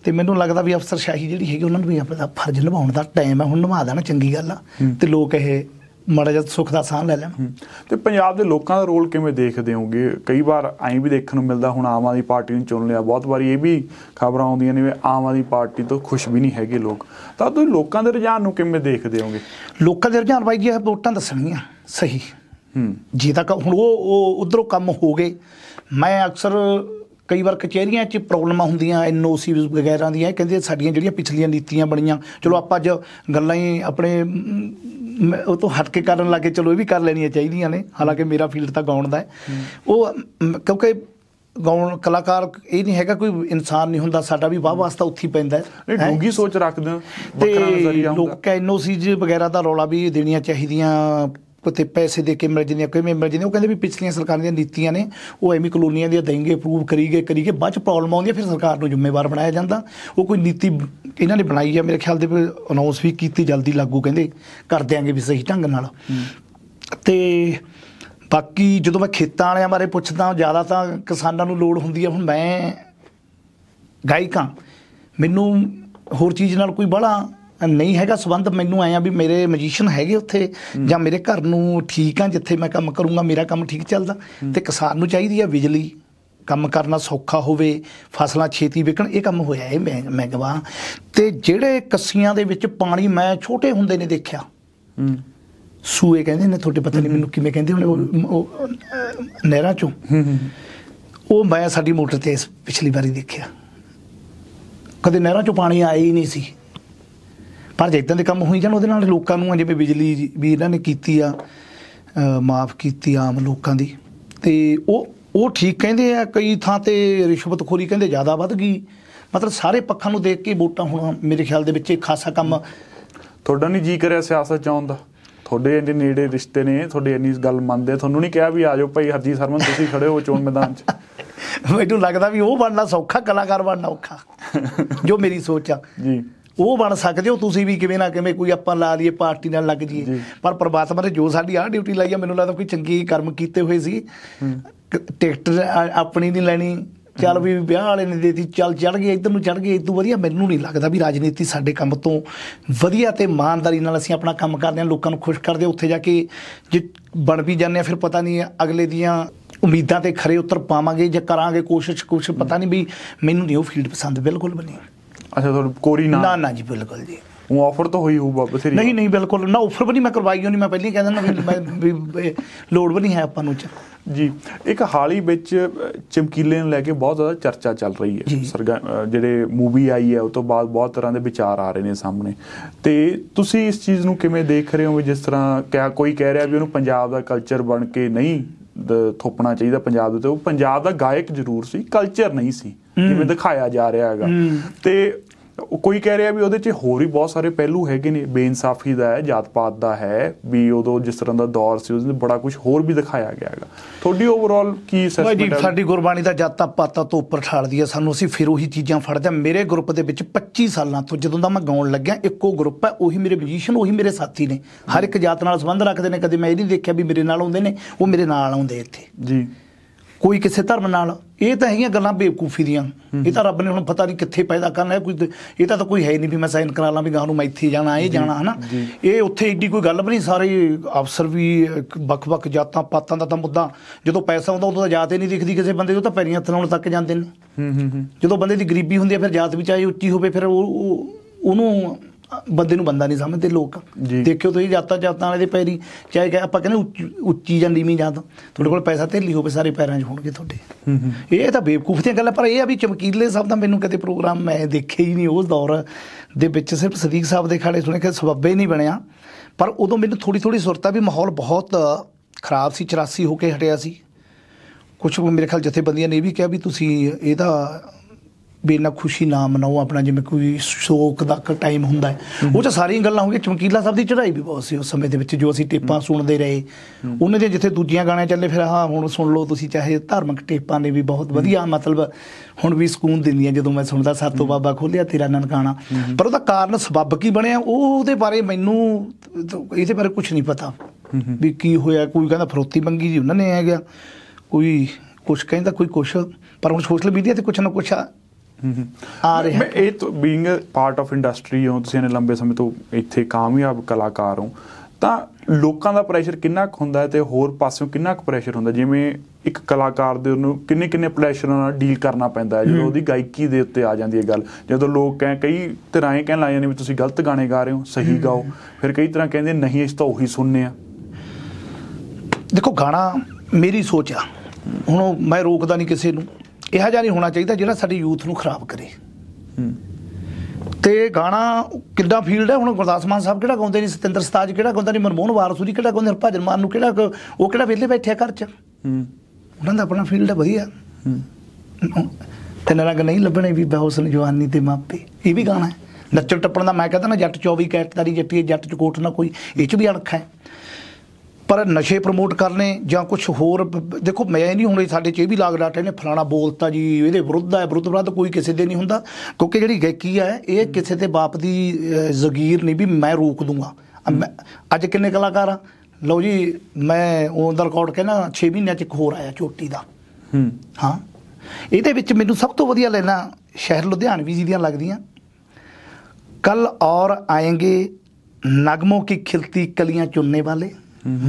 ਤੇ ਮੈਨੂੰ ਲੱਗਦਾ ਵੀ ਅਫਸਰਸ਼ਾਹੀ ਜਿਹੜੀ ਹੈਗੀ ਉਹਨਾਂ ਨੂੰ ਵੀ ਆਪਣਾ ਫਰਜ਼ ਨਿਭਾਉਣ ਦਾ ਟਾਈਮ ਹੈ। ਹੁਣ ਨਿਭਾ ਦੇਣਾ ਚੰਗੀ ਗੱਲ ਆ। ਤੇ ਲੋਕ ਇਹ ਮਾੜਾ ਜਿਹਾ ਸੁੱਖ ਦਾ ਸਾਹ ਲੈ ਲੈਣ। ਤੇ ਪੰਜਾਬ ਦੇ ਲੋਕਾਂ ਦਾ ਰੋਲ ਕਿਵੇਂ ਦੇਖਦੇ ਹੋਗੇ? ਕਈ ਵਾਰ ਐਂ ਵੀ ਦੇਖਣ ਨੂੰ ਮਿਲਦਾ ਹੁਣ ਆਮ ਆਦਮੀ ਪਾਰਟੀ ਨੂੰ ਚੁਣ ਲਿਆ। ਬਹੁਤ ਵਾਰੀ ਇਹ ਵੀ ਖਬਰਾਂ ਆਉਂਦੀਆਂ ਨੇ ਵੀ ਆਮ ਆਦਮੀ ਪਾਰਟੀ ਤੋਂ ਖੁਸ਼ ਵੀ ਨਹੀਂ ਹੈਗੇ ਲੋਕ। ਤਾਂ ਤੁਸੀਂ ਲੋਕਾਂ ਦੇ ਰੁਝਾਨ ਨੂੰ ਕਿਵੇਂ ਦੇਖਦੇ ਹੋਗੇ? ਲੋਕਾਂ ਦੇ ਰੁਝਾਨ ਬਾਈ ਜੀ ਇਹ ਵੋਟਾਂ ਦੱਸਣਗੀਆਂ ਸਹੀ। ਜੇ ਤਾਂ ਹੁਣ ਉਹ ਉਹ ਉਧਰੋਂ ਕੰਮ ਹੋ ਗਏ। ਮੈਂ ਅਕਸਰ ਕਈ ਵਾਰ ਕਚਹਿਰੀਆਂ 'ਚ ਪ੍ਰੋਬਲਮਾਂ ਹੁੰਦੀਆਂ ਐਨਓਸੀ ਵਗੈਰਾ ਦੀਆਂ। ਕਹਿੰਦੇ ਸਾਡੀਆਂ ਜਿਹੜੀਆਂ ਪਿਛਲੀਆਂ ਨੀਤੀਆਂ ਬਣੀਆਂ ਚਲੋ ਆਪਾਂ ਅੱਜ ਗੱਲਾਂ ਹੀ ਆਪਣੇ ਉਹ ਤੋਂ ਹਟ ਕੇ ਕਰਨ ਲੱਗੇ ਚਲੋ ਇਹ ਵੀ ਕਰ ਲੈਣੀਆਂ ਚਾਹੀਦੀਆਂ ਨੇ। ਹਾਲਾਂਕਿ ਮੇਰਾ ਫੀਲਡ ਤਾਂ ਗਾਉਣ ਦਾ ਹੈ। ਉਹ ਕਿਉਂਕਿ ਗਾਉਣ ਕਲਾਕਾਰ ਇਹ ਨਹੀਂ ਹੈਗਾ ਕੋਈ ਇਨਸਾਨ ਨਹੀਂ ਹੁੰਦਾ। ਸਾਡਾ ਵੀ ਵਾਹ ਵਾਸਤਾ ਉੱਥੇ ਪੈਂਦਾ ਹੈ? ਡੂੰਗੀ ਸੋਚ ਰੱਖਦੇ ਹੋ। ਵੱਖਰਾ ਨਜ਼ਰੀਆ ਹੁੰਦਾ। ਲੋਕ ਐਨਓਸੀਜ ਵਗੈਰਾ ਦਾ ਰੌਲਾ ਵੀ ਦੇਣੀਆਂ ਚਾਹੀਦੀਆਂ। ਕਿਤੇ ਪੈਸੇ ਦੇ ਕੇ ਮਿਲ ਜਾਂਦੀਆਂ ਕਿਵੇਂ ਮਿਲ ਜਾਂਦੀਆਂ ਉਹ ਕਹਿੰਦੇ ਵੀ ਪਿਛਲੀਆਂ ਸਰਕਾਰਾਂ ਦੀਆਂ ਨੀਤੀਆਂ ਨੇ, ਉਹ ਐਵੇਂ ਕਲੋਨੀਆਂ ਦੀਆਂ ਦੇਂਗੇ ਅਪਰੂਵ ਕਰੀਗੇ ਕਰੀਗੇ ਬਾਅਦ ਚ ਪ੍ਰੋਬਲਮ ਆਉਂਦੀ ਹੈ ਫਿਰ ਸਰਕਾਰ ਨੂੰ ਜ਼ਿੰਮੇਵਾਰ ਬਣਾਇਆ ਜਾਂਦਾ। ਉਹ ਕੋਈ ਨੀਤੀ ਇਹਨਾਂ ਨੇ ਬਣਾਈ ਆ, ਮੇਰੇ ਖਿਆਲ ਦੇ ਅਨਾਉਂਸ ਵੀ ਕੀਤੀ ਜਲਦੀ ਲਾਗੂ, ਕਹਿੰਦੇ ਕਰ ਦਿਆਂਗੇ ਵੀ ਸਹੀ ਢੰਗ ਨਾਲ। ਤੇ ਬਾਕੀ ਜਦੋਂ ਮੈਂ ਖੇਤਾਂ ਵਾਲਿਆਂ ਬਾਰੇ ਪੁੱਛਦਾ, ਜ਼ਿਆਦਾ ਤਾਂ ਕਿਸਾਨਾਂ ਨੂੰ ਲੋੜ ਹੁੰਦੀ ਹੈ ਹੁਣ ਮੈਂ ਗਾਇਕਾਂ ਮੈਨੂੰ ਹੋਰ ਚੀਜ਼ ਨਾਲ ਕੋਈ ਬੜਾ ਨਹੀਂ ਹੈਗਾ ਸਬੰਧ ਮੈਨੂੰ ਆਇਆ ਵੀ ਮੇਰੇ ਮੈਜੀਸ਼ੀਅਨ ਹੈਗੇ ਉੱਥੇ ਜਾਂ ਮੇਰੇ ਘਰ ਨੂੰ ਠੀਕ ਆ ਜਿੱਥੇ ਮੈਂ ਕੰਮ ਕਰੂੰਗਾ ਮੇਰਾ ਕੰਮ ਠੀਕ ਚੱਲਦਾ। ਤੇ ਕਿਸਾਨ ਨੂੰ ਚਾਹੀਦੀ ਆ ਬਿਜਲੀ ਕੰਮ ਕਰਨਾ ਸੌਖਾ ਹੋਵੇ ਫਸਲਾਂ ਛੇਤੀ ਵਿਕਣ ਇਹ ਕੰਮ ਹੋਇਆ ਇਹ ਮੈਂ ਮੈਂ ਗਵਾਹ। ਤੇ ਜਿਹੜੇ ਕੱਸੀਆਂ ਦੇ ਵਿੱਚ ਪਾਣੀ ਮੈਂ ਛੋਟੇ ਹੁੰਦੇ ਨੇ ਦੇਖਿਆ। ਸੂਏ ਕਹਿੰਦੇ ਨੇ ਤੁਹਾਡੇ ਪਤਾ ਨਹੀਂ ਮੈਨੂੰ ਕਿਵੇਂ ਕਹਿੰਦੇ ਹੋਣੇ ਉਹ- ਨਹਿਰਾਂ ਚੋਂ। ਉਹ ਮੈਂ ਸਾਡੀ ਮੋਟਰ ਤੇ ਪਿਛਲੀ ਵਾਰੀ ਦੇਖਿਆ। ਕਦੇ ਨਹਿਰਾਂ ਚੋਂ ਪਾਣੀ ਆਇਆ ਹੀ ਨਹੀਂ ਸੀ। ਪਰ ਜੇ ਇਦਾਂ ਦੇ ਕੰਮ ਹੋਈ ਜਾਣ ਉਹਦੇ ਨਾਲ ਲੋਕਾਂ ਨੂੰ ਜਿਵੇਂ ਬਿਜਲੀ ਵੀ ਇਹਨਾਂ ਨੇ ਕੀਤੀ ਆ ਮਾਫ ਕੀਤੀ ਆਮ ਲੋਕਾਂ ਦੀ। ਤੇ ਉਹ ਉਹ ਠੀਕ ਕਹਿੰਦੇ ਆ ਕਈ ਥਾਂ ਤੇ ਰਿਸ਼ਵਤਖੋਰੀ ਕਹਿੰਦੇ ਜ਼ਿਆਦਾ ਵੱਧ ਗਈ। ਮਤਲਬ ਸਾਰੇ ਪੱਖਾਂ ਨੂੰ ਦੇਖ ਕੇ ਵੋਟਾਂ ਹੁਣ ਮੇਰੇ ਖਿਆਲ ਦੇ ਵਿੱਚ ਇਹ ਖਾਸਾ ਕੰਮ ਤੁਹਾਡਾ ਨਹੀਂ ਜੀ ਕਰਿਆ ਸਿਆਸਤ ਚ ਆਉਣ ਦਾ? ਤੁਹਾਡੇ ਇੰਨੇ ਨੇੜੇ ਰਿਸ਼ਤੇ ਨੇ ਤੁਹਾਡੇ ਇੰਨੀ ਗੱਲ ਮੰਨਦੇ। ਤੁਹਾਨੂੰ ਨਹੀਂ ਕਿਹਾ ਵੀ ਆਜੋ ਭਾਈ ਹਰਜੀਤ ਸਰਮਨ ਤੁਸੀਂ ਖੜੇ ਹੋ ਚੋਣ ਮੈਦਾਨ 'ਚ? ਮੈਨੂੰ ਲੱਗਦਾ ਵੀ ਉਹ ਬਣਨਾ ਸੌਖਾ ਕਲਾਕਾਰ ਬਣਨਾ ਔਖਾ ਜੋ ਮੇਰੀ ਸੋਚ ਆ। ਜੀ। ਉਹ ਬਣ ਸਕਦੇ ਹੋ ਤੁਸੀਂ ਵੀ ਕਿਵੇਂ ਨਾ ਕਿਵੇਂ ਕੋਈ ਆਪਾਂ ਲਾ ਲਈਏ ਪਾਰਟੀ ਨਾਲ ਲੱਗ। ਜਾਈਏ। ਪਰ ਪ੍ਰਮਾਤਮਾ ਨੇ ਜੋ ਸਾਡੀ ਆਹ ਡਿਊਟੀ ਲਾਈ ਆ ਮੈਨੂੰ ਲੱਗਦਾ ਕੋਈ ਚੰਗੀ ਕਰਮ ਕੀਤੇ ਹੋਏ ਸੀ। ਟਿਕਟ ਆ- ਆਪਣੀ ਨਹੀਂ ਲੈਣੀ। ਚੱਲ ਵੀ ਵਿਆਹ ਵਾਲੇ ਨੇ ਦੇਤੀ ਚੱਲ ਚੜ ਗਏ ਇੱਧਰ ਨੂੰ ਚੜ ਗਏ ਤੋਂ ਵਧੀਆ ਮੈਨੂੰ ਨਹੀਂ ਲੱਗਦਾ ਵੀ ਰਾਜਨੀਤੀ ਸਾਡੇ ਕੰਮ ਤੋਂ ਵਧੀਆ ਤੇ ਇਮਾਨਦਾਰੀ ਨਾਲ ਅਸੀਂ ਆਪਣਾ ਕੰਮ ਕਰਦੇ ਹਾਂ ਲੋਕਾਂ ਨੂੰ ਖੁਸ਼ ਕਰਦੇ ਹਾਂ। ਉੱਥੇ ਜਾ ਕੇ ਜੇ ਬਣ ਵੀ ਜਾਂਦੇ ਆ ਫਿਰ ਪਤਾ ਨਹੀਂ ਅਗਲੇ ਦੀਆਂ ਉਮੀਦਾਂ ਤੇ ਖਰੇ ਉਤਰ ਪਾਵਾਂਗੇ ਜਾਂ ਕਰਾਂਗੇ ਕੋਸ਼ਿਸ਼ ਕੁਛ ਪਤਾ ਨਹੀਂ ਵੀ ਮੈਨੂੰ ਨਹੀਂ ਉਹ ਫੀਲਡ ਪਸੰਦ ਬਿਲਕੁਲ ਵੀ ਨਹੀਂ। ਅੱਛਾ ਤੁਹਾਨੂੰ ਕੋਰੀ ਨਾ। ਨਾ ਨਾ ਜੀ ਬਿਲਕੁਲ ਜੀ। ਉਹ ਆਫਰ ਤਾਂ ਹੋਈ ਹੋਊ ਬਥੇਰੀ ਨਹੀਂ ਨਹੀਂ ਬਿਲਕੁਲ। ਨਾ ਆਫਰ ਵੀ ਨਹੀਂ ਮੈਂ ਕਰਵਾਈ ਹੋਣੀ ਮੈਂ ਪਹਿਲਾਂ ਹੀ ਕਹਿ ਦਿੰਦਾ ਵੀ ਮੈਂ ਵੀ ਨਹੀਂ ਹੈ ਆਪਾਂ ਨੂੰ ਚ ਜੀ ਇੱਕ ਹਾਲ ਹੀ ਵਿੱਚ ਚਮਕੀਲੇ ਨੂੰ ਲੈ ਕੇ ਬਹੁਤ ਜ਼ਿਆਦਾ ਚਰਚਾ ਚੱਲ ਰਹੀ ਹੈ। ਸਰਗਾ ਜਿਹੜੇ ਮੂਵੀ ਆਈ ਹੈ ਉਹ ਤੋਂ ਬਾਅਦ ਬਹੁਤ ਤਰ੍ਹਾਂ ਦੇ ਵਿਚਾਰ ਆ ਰਹੇ ਨੇ ਸਾਹਮਣੇ। ਤੇ ਤੁਸੀਂ ਇਸ ਚੀਜ਼ ਨੂੰ ਕਿਵੇਂ ਦੇਖ ਰਹੇ ਹੋ ਜਿਸ ਤਰ੍ਹਾਂ ਕਿਆ ਕੋਈ ਕਹਿ ਰਿਹਾ ਵੀ ਉਹਨੂੰ ਪੰਜਾਬ ਦਾ ਕਲਚਰ ਬਣ ਕੇ ਨਹੀਂ ਥੋਪਣਾ ਚਾਹੀਦਾ ਪੰਜਾਬ ਦੇ ਉੱਤੇ। ਉਹ ਪੰਜਾਬ ਦਾ ਗਾਇਕ ਜ਼ਰੂਰ ਸੀ ਕਲਚਰ ਨਹੀਂ ਸੀ ਜਿਵੇਂ ਦਿਖਾਇਆ ਜਾ ਰਿਹਾ ਹੈਗਾ। ਤੇ ਕੋਈ ਕਹਿ ਰਿਹਾ ਵੀ ਉਹਦੇ 'ਚ ਹੋਰ ਵੀ ਬਹੁਤ ਸਾਰੇ ਪਹਿਲੂ ਹੈਗੇ ਨੇ ਬੇਇਨਸਾਫੀ ਦਾ ਹੈ ਜਾਤ ਪਾਤ ਦਾ ਹੈ ਵੀ ਉਦੋਂ ਜਿਸ ਤਰ੍ਹਾਂ ਦਾ ਦੌਰ ਸੀ ਉਹਦੇ 'ਚ ਬੜਾ ਕੁਝ ਹੋਰ ਵੀ ਦਿਖਾਇਆ ਗਿਆ ਹੈਗਾ। ਤੁਹਾਡੀ ਓਵਰਆਲ ਕੀ ਅਸੈਸਮੈਂਟ ਹੈ? ਸਾਡੀ ਗੁਰਬਾਣੀ ਦਾ ਜਾਤਾਂ ਪਾਤਾਂ ਤੋਂ ਉੱਪਰ ਠਾਲਦੀ ਹੈ ਸਾਨੂੰ ਅਸੀਂ ਫਿਰ ਉਹੀ ਚੀਜ਼ਾਂ ਫੜਦੇ ਹਾਂ। ਮੇਰੇ ਗਰੁੱਪ ਦੇ ਵਿੱਚ 25 ਸਾਲਾਂ ਤੋਂ ਜਦੋਂ ਦਾ ਮੈਂ ਗਾਉਣ ਲੱਗਿਆ ਇੱਕੋ ਗਰੁੱਪ ਹੈ ਉਹੀ ਮੇਰੇ ਮਿਊਜ਼ੀਸ਼ੀਅਨ ਉਹੀ ਮੇਰੇ ਸਾਥੀ ਨੇ। ਹਰ ਇੱਕ ਜਾਤ ਨਾਲ ਸੰਬੰਧ ਰੱਖਦੇ ਨੇ ਕਦੇ ਮੈਂ ਇਹ ਨਹੀਂ ਦੇਖਿਆ ਵੀ ਮੇਰੇ ਨਾਲ ਆਉਂਦੇ ਨੇ ਉਹ ਮੇਰੇ ਨਾਲ ਆਉਂਦੇ ਇੱਥੇ। ਜੀ। ਕੋਈ ਕਿਸੇ ਧਰਮ ਨਾਲ ਇਹ ਤਾਂ ਹੈਗੀਆਂ ਗੱਲਾਂ ਬੇਵਕੂਫੀ ਦੀਆਂ। ਇਹ ਤਾਂ ਰੱਬ ਨੇ ਹੁਣ ਪਤਾ ਨਹੀਂ ਕਿੱਥੇ ਪੈਦਾ ਕਰਨਾ ਹੈ ਕੋਈ ਇਹ ਤਾਂ ਤਾਂ ਕੋਈ ਹੈ ਨਹੀਂ ਵੀ ਮੈਂ ਸਾਈਨ ਕਰਾ ਲਾਂ ਵੀ ਗਾਂ ਨੂੰ ਮੈਂ ਇੱਥੇ ਜਾਣਾ ਇਹ ਜਾਣਾ ਹਨਾ। ਇਹ ਉੱਥੇ ਏਡੀ ਕੋਈ ਗੱਲ ਵੀ ਨਹੀਂ ਸਾਰੇ ਅਫਸਰ ਵੀ ਵੱਖ-ਵੱਖ ਜਾਤਾਂ ਪਾਤਾਂ ਦਾ ਤਾਂ ਮੁੱਦਾ। ਜਦੋਂ ਪੈਸਾ ਆਉਂਦਾ ਉਦੋਂ ਤਾਂ ਜਾਤ ਹੀ ਨਹੀਂ ਦਿਖਦੀ ਕਿਸੇ ਬੰਦੇ ਉਹ ਤਾਂ ਪੈਰੀਂ ਹੱਥ ਲਾਉਣ ਤੱਕ ਜਾਂਦੇ ਨੇ। ਹੂੰ ਹੂੰ ਹੂੰ। ਜਦੋਂ ਬੰਦੇ ਦੀ ਗਰੀਬੀ ਹੁੰਦੀ ਹੈ ਫਿਰ ਜਾਤ ਵੀ ਚਾਹੇ ਉੱਚੀ ਹੋਵੇ ਫਿਰ ਉਹ- ਉਹਨੂੰ ਬੰਦੇ ਨੂੰ ਬੰਦਾ ਨਹੀਂ ਸਮਝਦੇ ਲੋਕ। ਦੇਖਿਓ ਤੁਸੀਂ ਜਾਤਾਂ ਜਾਤਾਂ ਵਾਲੇ ਦੇ ਪੈਰੀ ਚਾਹੇ ਆਪਾਂ ਕਹਿੰਦੇ ਉੱਚੀ- ਜਾਂ ਨੀਵੀਂ ਜਾਤ ਤੁਹਾਡੇ ਕੋਲ ਪੈਸਾ ਧੇਲੀ ਹੋਵੇ ਸਾਰੇ ਪੈਰਾਂ 'ਚ ਹੋਣਗੇ ਤੁਹਾਡੇ। ਇਹ ਤਾਂ ਬੇਵਕੂਫ ਦੀਆਂ ਗੱਲਾਂ ਪਰ ਇਹ ਆ ਵੀ ਚਮਕੀਲੇ ਸਾਹਿਬ ਦਾ ਮੈਨੂੰ ਕਦੇ ਪ੍ਰੋਗਰਾਮ ਮੈਂ ਦੇਖਿਆ ਹੀ ਨਹੀਂ ਉਸ ਦੌਰ ਦੇ ਵਿੱਚ। ਸਿਰਫ ਸਦੀਕ ਸਾਹਿਬ ਦੇ ਖਾੜੇ ਸੁਣੇ ਕਿ ਸਬੱਬੇ ਨਹੀਂ ਬਣਿਆ। ਪਰ ਉਦੋਂ ਮੈਨੂੰ ਥੋੜੀ ਥੋੜੀ ਸੁਰਤਾ ਵੀ ਮਾਹੌਲ ਬਹੁਤ ਖਰਾਬ ਸੀ 84 ਹੋ ਕੇ ਹਟਿਆ ਸੀ। ਕੁਝ ਮੇਰੇ ਖਿਆਲ ਜਥੇਬੰਦੀਆਂ ਨੇ ਵੀ ਕਿਹਾ ਵੀ ਤੁਸੀਂ ਇਹਦਾ ਵੀ ਇੰਨਾ ਖੁਸ਼ੀ ਨਾ ਮਨਾਓ ਆਪਣਾ ਜਿਵੇਂ ਕੋਈ ਸ਼ੋਕ ਦਾ ਟਾਈਮ ਹੁੰਦਾ ਉਹ ਚ ਸਾਰੀਆਂ ਗੱਲਾਂ ਹੋ ਗਈਆਂ। ਚਮਕੀਲਾ ਸਾਹਿਬ ਦੀ ਚੜ੍ਹਾਈ ਵੀ ਬਹੁਤ ਸੀ ਉਸ ਸਮੇਂ ਦੇ ਵਿੱਚ ਜੋ ਅਸੀਂ ਟੇਪਾਂ ਸੁਣਦੇ ਰਹੇ। ਉਹਨਾਂ ਦੇ ਜਿੱਥੇ ਦੂਜੀਆਂ ਗਾਣੇ ਚੱਲੇ ਫਿਰ ਹਾਂ ਹੁਣ ਸੁਣ ਲਓ ਤੁਸੀਂ ਚਾਹੇ ਧਾਰਮਿਕ ਟੇਪਾਂ ਨੇ ਵੀ ਬਹੁਤ ਵਧੀਆ ਮਤਲਬ ਹੁਣ ਵੀ ਸਕੂਨ ਦਿੰਦੀਆਂ ਜਦੋਂ ਮੈਂ ਸੁਣਦਾ ਸਾਤੋਂ ਬਾਬਾ ਖੋਲਿਆ ਤੇਰਾ ਨਨਕਾਣਾ ਪਰ ਉਹਦਾ ਕਾਰਨ ਸਬੱਬ ਕੀ ਬਣਿਆ? ਉਹ ਉਹਦੇ ਬਾਰੇ ਮੈਨੂੰ ਇਹਦੇ ਬਾਰੇ ਕੁਝ ਨਹੀਂ ਪਤਾ। ਵੀ ਕੀ ਹੋਇਆ? ਕੋਈ ਕਹਿੰਦਾ ਫਰੋਤੀ ਮੰਗੀ ਜੀ ਉਹਨਾਂ ਨੇ ਹੈਗਾ ਕੋਈ ਕੁਝ ਕਹਿੰਦਾ ਕੋਈ ਕੁਛ। ਪਰ ਹੁਣ ਸੋਸ਼ਲ ਮੀਡੀਆ ਤੇ ਕੁਛ ਨਾ ਕੁਛ ਆ ਰਿਹਾ ਮੈਂ ਇਹ ਤੋਂ being a part of industry ਹੋ ਤੁਸੀਂ ਨੇ ਲੰਬੇ ਸਮੇਂ ਤੋਂ ਇੱਥੇ ਕਾਮਯਾਬ ਕਲਾਕਾਰ ਹੋ ਤਾਂ ਲੋਕਾਂ ਦਾ ਪ੍ਰੈਸ਼ਰ ਕਿੰਨਾ ਕੁ ਹੁੰਦਾ ਹੈ ਤੇ ਹੋਰ ਪਾਸਿਓਂ ਕਿੰਨਾ ਕੁ ਪ੍ਰੈਸ਼ਰ ਹੁੰਦਾ? ਜਿਵੇਂ ਇੱਕ ਕਲਾਕਾਰ ਦੇ ਉਹਨੂੰ ਕਿੰਨੇ ਕਿੰਨੇ ਪ੍ਰੈਸ਼ਰਾਂ ਨਾਲ ਡੀਲ ਕਰਨਾ ਪੈਂਦਾ ਹੈ ਜਦੋਂ ਉਹਦੀ ਗਾਇਕੀ ਦੇ ਉੱਤੇ ਆ ਜਾਂਦੀ ਹੈ ਗੱਲ। ਜਦੋਂ ਲੋਕ ਕਹਿ ਕਈ ਤਰ੍ਹਾਂ ਇਹ ਕਹਿਣ ਲੱਗ ਜਾਂਦੇ ਵੀ ਤੁਸੀਂ ਗਲਤ ਗਾਣੇ ਗਾ ਰਹੇ ਹੋ ਸਹੀ ਗਾਓ। ਫਿਰ ਕਈ ਤਰ੍ਹਾਂ ਕਹਿੰਦੇ ਨਹੀਂ ਇਸ ਤਾਂ ਉਹੀ ਸੁਣਨੇ ਆ। ਦੇਖੋ ਗਾਣਾ ਮੇਰੀ ਸੋਚ ਆ। ਹੁਣ ਮੈਂ ਰੋਕਦਾ ਨਹੀਂ ਕਿਸੇ ਨੂੰ। ਇਹੋ ਜਿਹਾ ਨਹੀਂ ਹੋਣਾ ਚਾਹੀਦਾ ਜਿਹੜਾ ਸਾਡੇ ਯੂਥ ਨੂੰ ਖਰਾਬ ਕਰੇ। ਹੂੰ ਤੇ ਗਾਣਾ ਕਿੱਡਾ ਫੀਲਡ ਹੈ? ਹੁਣ ਗੁਰਦਾਸ ਮਾਨ ਸਾਹਿਬ ਕਿਹੜਾ ਗਾਉਂਦੇ ਨਹੀਂ ਸਤਿੰਦਰ ਸਤਾਜ ਕਿਹੜਾ ਗਾਉਂਦਾ ਨਹੀਂ ਮਨਮੋਹਨ ਵਾਰਸੂਰੀ ਕਿਹੜਾ ਗਾਉਂਦੇ ਹਰਭਜਨ ਮਾਨ ਨੂੰ ਕਿਹੜਾ ਉਹ ਕਿਹੜਾ ਵਿਹਲੇ ਬੈਠੇ ਆ ਘਰ 'ਚ? ਉਹਨਾਂ ਦਾ ਆਪਣਾ ਫੀਲਡ ਹੈ, ਵਧੀਆ। ਹੂੰ ਤਿੰਨ ਰੰਗ ਨਹੀਂ ਲੱਭਣੇ ਵੀ ਬਹੁਸਨ ਜਵਾਨੀ ਤੇ ਮਾਪੇ। ਇਹ ਵੀ ਗਾਣਾ ਹੈ। ਨੱਚਣ ਟੱਪਣ ਦਾ ਮੈਂ ਕਹਿੰਦਾ ਨਾ, ਜੱਟ 24 ਕੈਟਦਾਰੀ ਜੱਟੀ ਜੱਟ ਚ ਕੋਟ ਨਾ ਕੋਈ। ਇਹ ਚ ਵੀ ਅਣਖ ਹੈ। ਪਰ ਨਸ਼ੇ ਪ੍ਰਮੋਟ ਕਰਨੇ ਜਾਂ ਕੁਝ ਹੋਰ ਦੇਖੋ ਮੈਂ ਇਹ ਨਹੀਂ ਹੁਣ ਸਾਡੇ 'ਚ ਇਹ ਵੀ ਲਾਗ ਡਾਟ ਨੇ ਫਲਾਣਾ ਬੋਲਤਾ ਜੀ ਇਹਦੇ ਵਿਰੁੱਧ ਹੈ ਵਿਰੁੱਧ ਵਿਰੁੱਧ ਕੋਈ ਕਿਸੇ ਦੇ ਨਹੀਂ ਹੁੰਦਾ। ਕਿਉਂਕਿ ਜਿਹੜੀ ਗਾਇਕੀ ਹੈ ਇਹ ਕਿਸੇ ਦੇ ਬਾਪ ਦੀ ਜ਼ਗੀਰ ਨਹੀਂ ਵੀ ਮੈਂ ਰੋਕ ਦੂੰਗਾ। ਅੱਜ ਕਿੰਨੇ ਕਲਾਕਾਰ ਆ? ਲਓ ਜੀ ਮੈਂ ਉਹਨਾਂ ਦਾ ਰਿਕਾਰਡ ਕਹਿੰਦਾ 6 ਮਹੀਨਿਆਂ 'ਚ ਇੱਕ ਹੋਰ ਆਇਆ ਚੋਟੀ ਦਾ। ਹੂੰ। ਹਾਂ। ਇਹਦੇ ਵਿੱਚ ਮੈਨੂੰ ਸਭ ਤੋਂ ਵਧੀਆ ਲੈਣਾ ਸ਼ਹਿਰ ਲੁਧਿਆਣਵੀ ਜੀ ਦੀਆਂ ਲੱਗਦੀਆਂ। ਕੱਲ ਔਰ ਆਏਗੇ ਨਗਮੋ ਕੀ ਖਿਲਤੀ ਕਲੀਆਂ ਚੁੰਨੇ ਵਾਲੇ।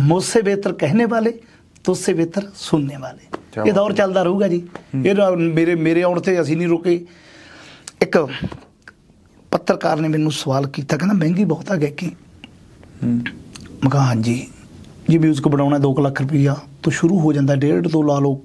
मुझसे बेहतर कहने वाले तुझसे बेहतर सुनने वाले ਕਿਆ ਇਹ ਬਾਤ ਦੌਰ ਚੱਲਦਾ ਰਹੂਗਾ ਜੀ ਇਹ ਤਾਂ ਮੇਰੇ ਮੇਰੇ ਆਉਣ ਤੇ ਅਸੀਂ ਨਹੀਂ ਰੁਕੇ ਇੱਕ ਪੱਤਰਕਾਰ ਨੇ ਮੈਨੂੰ ਸਵਾਲ ਕੀਤਾ ਕਹਿੰਦਾ ਮਹਿੰਗੀ ਬਹੁਤ ਆ ਗਾਇਕੀ ਹੂੰ ਮੈਂ ਕਿਹਾ ਹਾਂਜੀ ਜੇ ਮਿਊਜ਼ਿਕ ਬਣਾਉਣਾ 2 ਲੱਖ ਰੁਪਈਆ ਤਾਂ ਸ਼ੁਰੂ ਹੋ ਜਾਂਦਾ ਡੇਢ ਤੋਂ ਲਾ ਲਓ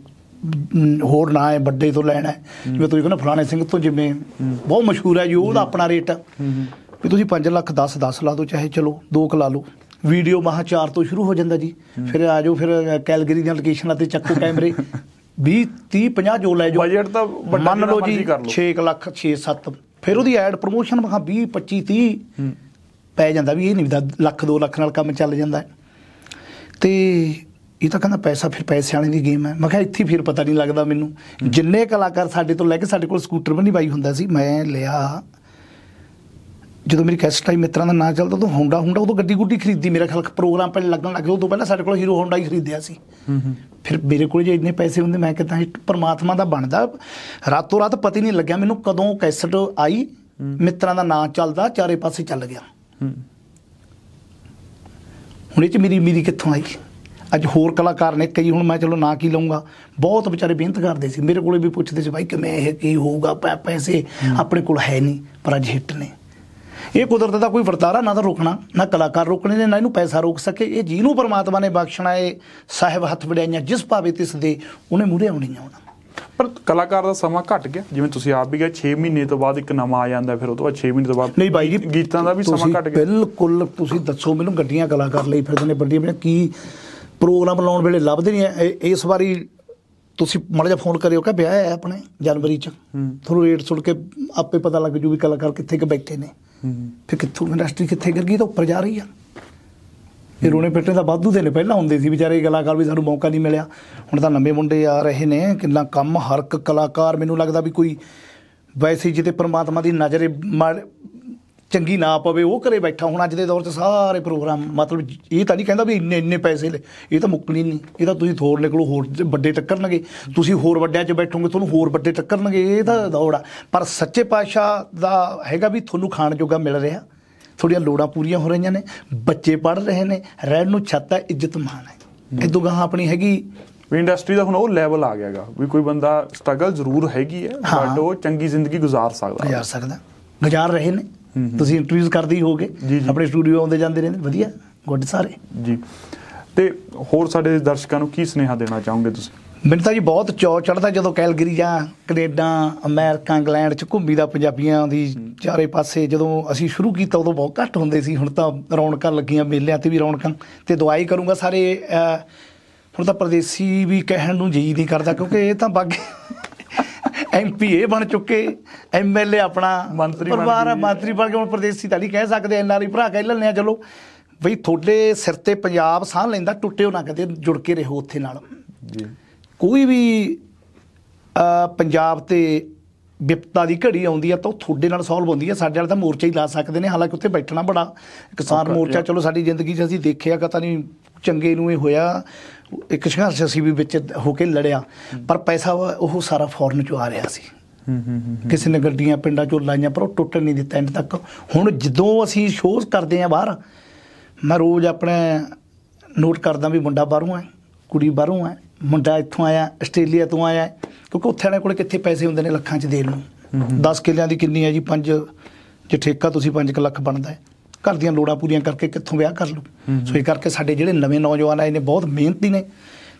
ਅਮ, ਹੋਰ ਨਾ ਹੈ ਵੱਡੇ ਤੋਂ ਲੈਣਾ ਹੈ ਜਿਵੇਂ ਤੁਸੀਂ ਕਹਿੰਦੇ ਫਲਾਣੇ ਸਿੰਘ ਤੋਂ ਜਿਵੇਂ ਬਹੁਤ ਮਸ਼ਹੂਰ ਹੈ ਜੀ ਉਹਦਾ ਆਪਣਾ ਰੇਟ ਆ ਵੀ ਤੁਸੀਂ 5 ਲੱਖ 10 10 ਲਾ ਦਿਓ ਚਾਹੇ ਚਲੋ 2 ਕ ਲਾ ਲਓ ਵੀਡੀਓ ਮਹਾ 4 ਤੋਂ ਸ਼ੁਰੂ ਹੋ ਜਾਂਦਾ ਜੀ। ਫਿਰ ਆ ਜਾਓ ਫਿਰ ਕੈਲਗਰੀ ਦੀਆਂ ਲੋਕੇਸ਼ਨਾਂ ਤੇ ਚੱਕੋ ਕੈਮਰੇ। 20 30 50 ਜੋ ਲੈ ਜਾਓ। ਬਜਟ ਤਾਂ ਵੱਡਾ ਮੰਨ ਲਓ ਜੀ ਮਰਜ਼ੀ ਕਰ ਲਓ। 6 ਲੱਖ 6 7 ਫਿਰ ਉਹਦੀ ਐਡ ਪ੍ਰੋਮੋਸ਼ਨ ਮਹਾ 20 25 30 ਹੂੰ। ਪੈ ਜਾਂਦਾ ਵੀ ਇਹ ਨਹੀਂ ਵੀ ਲੱਖ 2 ਲੱਖ ਨਾਲ ਕੰਮ ਚੱਲ ਜਾਂਦਾ। ਤੇ ਇਹ ਤਾਂ ਕਹਿੰਦਾ ਪੈਸਾ ਫਿਰ ਪੈਸੇ ਵਾਲੀ ਦੀ ਗੇਮ ਹੈ। ਮੈਂ ਕਿਹਾ ਇੱਥੇ ਫਿਰ ਪਤਾ ਨਹੀਂ ਲੱਗਦਾ ਮੈਨੂੰ। ਜਿੰਨੇ ਕਲਾਕਾਰ ਸਾਡੇ ਤੋਂ ਲੈ ਕੇ ਸਾਡੇ ਕੋਲ ਸਕੂਟਰ ਵੀ ਨਹੀਂ ਬਾਈ ਹੁੰਦਾ ਸੀ ਮੈਂ ਲਿਆ ਜਦੋਂ ਮੇਰੀ ਕੈਸਟ ਆਈ ਮਿੱਤਰਾਂ ਦਾ ਨਾਂ ਚੱਲਦਾ ਉਦੋਂ ਹੋਂਡਾ ਹੋਂਡਾ ਉਦੋਂ ਗੱਡੀ ਗੁੱਡੀ ਖਰੀਦੀ ਮੇਰਾ ਖਿਆਲ ਪ੍ਰੋਗਰਾਮ ਪਹਿਲੇ ਲੱਗਣ ਲੱਗੇ ਉਦੋਂ ਪਹਿਲਾਂ ਸਾਡੇ ਕੋਲ ਹੀਰੋ ਹੋਂਡਾ ਹੀ ਖਰੀਦਿਆ ਸੀ। ਫਿਰ ਮੇਰੇ ਕੋਲ ਜੇ ਇੰਨੇ ਪੈਸੇ ਹੁੰਦੇ ਮੈਂ ਕਿਦਾਂ ਪਰਮਾਤਮਾ ਦਾ ਬਣਦਾ। ਰਾਤੋਂ ਰਾਤ ਪਤਾ ਹੀ ਨਹੀਂ ਲੱਗਿਆ ਮੈਨੂੰ ਕਦੋਂ ਕੈਸਟ ਆਈ ਮਿੱਤਰਾਂ ਦਾ ਨਾਂ ਚੱਲਦਾ ਚਾਰੇ ਪਾਸੇ ਚੱਲ ਗਿਆ। ਹੁਣ ਇਹ ਚ ਮੇਰੀ ਮੇਰੀ ਕਿੱਥੋਂ ਆਈ? ਅੱਜ ਹੋਰ ਕਲਾਕਾਰ ਨੇ ਕਈ ਹੁਣ ਮੈਂ ਚਲੋ ਨਾ ਕੀ ਲਊਂਗਾ। ਬਹੁਤ ਵਿਚਾਰੇ ਮਿਹਨਤ ਕਰਦੇ ਸੀ। ਮੇਰੇ ਕੋਲੇ ਵੀ ਪੁੱਛਦੇ ਸੀ ਭਾਈ ਕਿਵੇਂ ਇਹ ਕੀ ਹੋਊਗਾ? ਪੈਸੇ ਆਪਣੇ ਕੋਲ ਹੈ ਨਹੀਂ ਪਰ ਅੱਜ ਹਿੱਟ ਨੇ। ਇਹ ਕੁਦਰਤ ਦਾ ਕੋਈ ਵਰਤਾਰਾ ਨਾ ਤਾਂ ਰੋਕਣਾ ਨਾ ਕਲਾਕਾਰ ਰੋਕਣੇ ਨੇ ਨਾ ਇਹਨੂੰ ਪੈਸਾ ਰੋਕ ਸਕੇ। ਇਹ ਜਿਹਨੂੰ ਪਰਮਾਤਮਾ ਨੇ ਬਖਸ਼ਣਾ ਇਹ ਸਾਹਿਬ ਹੱਥ ਵਡਿਆਈਆਂ ਜਿਸ ਭਾਵੇਂ ਤਿਸ ਦੇ ਉਹਨੇ ਮੂਹਰੇ ਆਉਣੀਆਂ ਉਹਨਾਂ ਪਰ ਕਲਾਕਾਰ ਦਾ ਸਮਾਂ ਘਟ ਗਿਆ। ਜਿਵੇਂ ਤੁਸੀਂ ਆਪ ਵੀ ਗਏ 6 ਮਹੀਨੇ ਤੋਂ ਬਾਅਦ ਇੱਕ ਨਵਾਂ ਆ ਜਾਂਦਾ ਫਿਰ ਉਹ ਤੋਂ ਬਾਅਦ 6 ਮਹੀਨੇ ਤੋਂ ਬਾਅਦ ਨਹੀਂ ਬਾਈ ਜੀ ਗੀਤਾਂ ਦਾ ਵੀ ਸਮਾਂ ਘਟ ਗਿਆ। ਬਿਲਕੁਲ ਤੁਸੀਂ ਦੱਸੋ ਮੈਨੂੰ ਗੱਡੀਆਂ ਕਲਾਕਾਰ ਲਈ ਫਿਰਦੇ ਨੇ ਵੱਡੀਆਂ ਵੱਡੀਆਂ ਕੀ ਪ੍ਰੋਗਰਾਮ ਲਾਉਣ ਵੇਲੇ ਲੱਭਦੇ ਨਹੀਂ ਇਸ ਵਾਰੀ ਤੁਸੀਂ ਮਾੜਾ ਜਿਹਾ ਫੋਨ ਕਰਿਓ ਕਿ ਵਿਆਹ ਹੈ ਆਪਣੇ ਜਨਵਰੀ ਚ? ਤੁਹਾਨੂੰ ਰੇਟ ਸੁਣ ਕੇ ਆਪੇ ਪਤਾ ਲੱਗ ਜੂ ਵੀ ਕਲਾਕਾਰ ਕਿੱਥੇ ਕਿ ਬੈਠੇ ਨੇ। ਫਿਰ ਕਿੱਥੋਂ ਇੰਡਸਟਰੀ ਕਿੱਥੇ ਗਿਰ ਗਈ ਤਾਂ ਉੱਪਰ ਜਾ ਰਹੀ ਆ। ਇਹ ਰੋਣੇ ਪਿੱਟੇ ਦਾ ਵਾਧੂ ਦੇ ਨੇ ਪਹਿਲਾਂ ਹੁੰਦੇ ਸੀ ਵਿਚਾਰੇ, ਕਲਾਕਾਰ ਵੀ ਸਾਨੂੰ ਮੌਕਾ ਨਹੀਂ ਮਿਲਿਆ। ਹੁਣ ਤਾਂ ਨਵੇਂ ਮੁੰਡੇ ਆ ਰਹੇ ਨੇ, ਕਿੰਨਾ ਕੰਮ, ਹਰ ਇੱਕ ਕਲਾਕਾਰ ਮੈਨੂੰ ਲੱਗਦਾ ਵੀ ਕੋਈ ਵੈਸੇ ਜਿਹਦੇ ਪਰਮਾਤਮਾ ਦੀ ਨਜ਼ਰ ਮਾੜ- ਚੰਗੀ ਨਾ ਪਵੇ ਉਹ ਘਰੇ ਬੈਠਾ ਹੁਣ ਅੱਜ ਦੇ ਦੌਰ 'ਚ ਸਾਰੇ ਪ੍ਰੋਗਰਾਮ ਮਤਲਬ ਇਹ ਤਾਂ ਨਹੀਂ ਕਹਿੰਦਾ ਵੀ ਇੰਨੇ ਇੰਨੇ ਪੈਸੇ ਲੈ ਇਹ ਤਾਂ ਮੁੱਕਣੀ ਨਹੀਂ ਇਹ ਤਾਂ ਤੁਸੀਂ ਥੋੜ ਨਿਕਲੋ ਹੋਰ ਵੱਡੇ ਟੱਕਰਨਗੇ। ਤੁਸੀਂ ਹੋਰ ਵੱਡਿਆਂ 'ਚ ਬੈਠੋਗੇ ਤੁਹਾਨੂੰ ਹੋਰ ਵੱਡੇ ਟੱਕਰਨਗੇ ਇਹ ਤਾਂ ਦੌੜ ਆ। ਪਰ ਸੱਚੇ ਪਾਤਸ਼ਾਹ ਦਾ ਹੈਗਾ ਵੀ ਤੁਹਾਨੂੰ ਖਾਣ ਜੋਗਾ ਮਿਲ ਰਿਹਾ। ਤੁਹਾਡੀਆਂ ਲੋੜਾਂ ਪੂਰੀਆਂ ਹੋ ਰਹੀਆਂ ਨੇ ਬੱਚੇ ਪੜ ਰਹੇ ਨੇ ਰਹਿਣ ਨੂੰ ਛੱਤ ਹੈ ਇੱਜ਼ਤ ਮਾਣ ਹੈ। ਇਦੋਂ ਗਾਹਾਂ ਆਪਣੀ ਹੈਗੀ। ਵੀ ਇੰਡਸਟਰੀ ਦਾ ਹੁਣ ਉਹ ਲੈਵਲ ਆ ਗਿਆਗਾ ਵੀ ਕੋਈ ਬੰਦਾ ਸਟਰਗਲ ਜ਼ਰੂਰ ਹੈਗੀ ਹੈ ਹਾਂ। ਬਟ ਉਹ ਚੰਗੀ ਜ਼ਿੰਦਗੀ ਗੁਜ਼ਾਰ ਸਕਦਾ। ਗੁਜ਼ਾਰ ਸਕਦਾ। ਗੁਜ਼ਾਰ ਰਹੇ ਨੇ। ਤੁਸੀਂ ਇੰਟਰਵਿਊਜ਼ ਕਰਦੇ ਹੀ ਹੋਗੇ। ਆਪਣੇ ਸਟੂਡੀਓ ਆਉਂਦੇ ਜਾਂਦੇ ਰਹਿੰਦੇ। ਵਧੀਆ ਗੁੱਡ ਸਾਰੇ। ਜੀ। ਤੇ ਹੋਰ ਸਾਡੇ ਦਰਸ਼ਕਾਂ ਨੂੰ ਕੀ ਸੁਨੇਹਾ ਦੇਣਾ ਚਾਹੋਗੇ ਤੁਸੀਂ? ਮੈਨੂੰ ਤਾਂ ਜੀ ਬਹੁਤ ਚੌ ਚੜਦਾ ਜਦੋਂ ਕੈਲਗਰੀ ਜਾਂ ਕੈਨੇਡਾ ਅਮਰੀਕਾ ਇੰਗਲੈਂਡ ਚ ਘੁੰਮੀਦਾ ਪੰਜਾਬੀਆਂ ਦੀ ਚਾਰੇ ਪਾਸੇ ਜਦੋਂ ਅਸੀਂ ਸ਼ੁਰੂ ਕੀਤਾ ਉਦੋਂ ਬਹੁਤ ਘੱਟ ਹੁੰਦੇ ਸੀ। ਹੁਣ ਤਾਂ ਰੌਣਕਾਂ ਲੱਗੀਆਂ ਮੇਲਿਆਂ ਤੇ ਵੀ ਰੌਣਕਾਂ। ਤੇ ਦੁਆਈ ਕਰੂੰਗਾ ਸਾਰੇ ਹੁਣ ਤਾਂ ਪਰਦੇਸੀ ਵੀ ਕਹਿਣ ਨੂੰ ਜੀ ਨਹੀਂ ਕਰਦਾ ਕਿਉਂਕਿ ਇਹ ਤਾਂ ਬਾਗੇ ਐਮਪੀ ਇਹ ਬਣ ਚੁੱਕੇ ਐਮਐਲਏ ਆਪਣਾ ਮੰਤਰੀ ਪਰਿਵਾਰ। ਮੰਤਰੀ ਬਣ ਕੇ ਹੁਣ ਪਰਦੇਸੀ ਤਾਂ ਨਹੀਂ ਕਹਿ ਸਕਦੇ ਐਨਆਰਆਈ ਭਰਾ ਕਹਿ ਲੈਂਦੇ ਆ ਚਲੋ। ਬਈ ਤੁਹਾਡੇ ਸਿਰ ਤੇ ਪੰਜਾਬ ਸਾਹ ਲੈਂਦਾ ਟੁੱਟਿਓ ਨਾ ਕਦੇ ਜੁੜ ਕੇ ਰਹੋ ਉੱਥੇ ਨਾਲ। ਜੀ। ਕੋਈ ਵੀ ਪੰਜਾਬ ਤੇ ਵਿਪਤਾ ਦੀ ਘੜੀ ਆਉਂਦੀ ਆ ਤਾਂ ਉਹ ਤੁਹਾਡੇ ਨਾਲ ਸੋਲਵ ਹੁੰਦੀ ਆ। ਸਾਡੇ ਵਾਲੇ ਤਾਂ ਮੋਰਚਾ ਹੀ ਲਾ ਸਕਦੇ ਨੇ। ਹਾਲਾਂਕਿ ਉੱਥੇ ਬੈਠਣਾ ਬੜਾ ਕਿਸਾਨ ਮੋਰਚਾ। ਚਲੋ ਸਾਡੀ ਜ਼ਿੰਦਗੀ 'ਚ ਅਸੀਂ ਦੇਖਿਆ ਕਤਾ ਨਹੀਂ ਚੰਗੇ ਨੂੰ ਇਹ ਹੋਇਆ। ਇੱਕ ਸੰਘਰਸ਼ ਅਸੀਂ ਵੀ ਵਿੱਚ ਹੋ ਕੇ ਲੜਿਆ। ਪਰ ਪੈਸਾ ਉਹ ਸਾਰਾ ਫੋਰਨ ਚੋਂ ਆ ਰਿਹਾ ਸੀ। ਕਿਸੇ ਨੇ ਗੱਡੀਆਂ ਪਿੰਡਾਂ ਚੋਂ ਲਾਈਆਂ ਪਰ ਉਹ ਟੁੱਟਣ ਨਹੀਂ ਦਿੱਤਾ ਐਂਡ ਤੱਕ। ਹੁਣ ਜਦੋਂ ਅਸੀਂ ਸ਼ੋਅ ਕਰਦੇ ਆ ਬਾਹਰ ਮੈਂ ਰੋਜ਼ ਆਪਣੇ ਨੋਟ ਕਰਦਾ ਵੀ ਮੁੰਡਾ ਬਾਹਰੋਂ ਹੈ ਕੁੜੀ ਬਾਹਰੋਂ ਹੈ ਮੁੰਡਾ ਇੱਥੋਂ ਆਇਆ ਆਸਟ੍ਰੇਲੀਆ ਤੋਂ ਆਇਆ। ਕਿਉਂਕਿ ਉੱਥੇ ਵਾਲਿਆਂ ਕੋਲ ਕਿੱਥੇ ਪੈਸੇ ਹੁੰਦੇ ਨੇ ਲੱਖਾਂ 'ਚ ਦੇਣ ਨੂੰ? 10 ਕਿੱਲਿਆਂ ਦੀ ਕਿੰਨੀ ਹੈ ਜੀ? 5 ਜੇ ਠੇਕਾ ਤੁਸੀਂ 5 ਲੱਖ ਬਣਦਾ ਹੈ। ਘਰ ਦੀਆਂ ਲੋੜਾਂ ਪੂਰੀਆਂ ਕਰਕੇ ਕਿੱਥੋਂ ਵਿਆਹ ਕਰ ਲੂ ਸੋ ਇਹ ਕਰਕੇ ਸਾਡੇ ਜਿਹੜੇ ਨਵੇਂ ਨੌਜਵਾਨ ਆਏ ਨੇ ਬਹੁਤ ਮਿਹਨਤੀ ਨੇ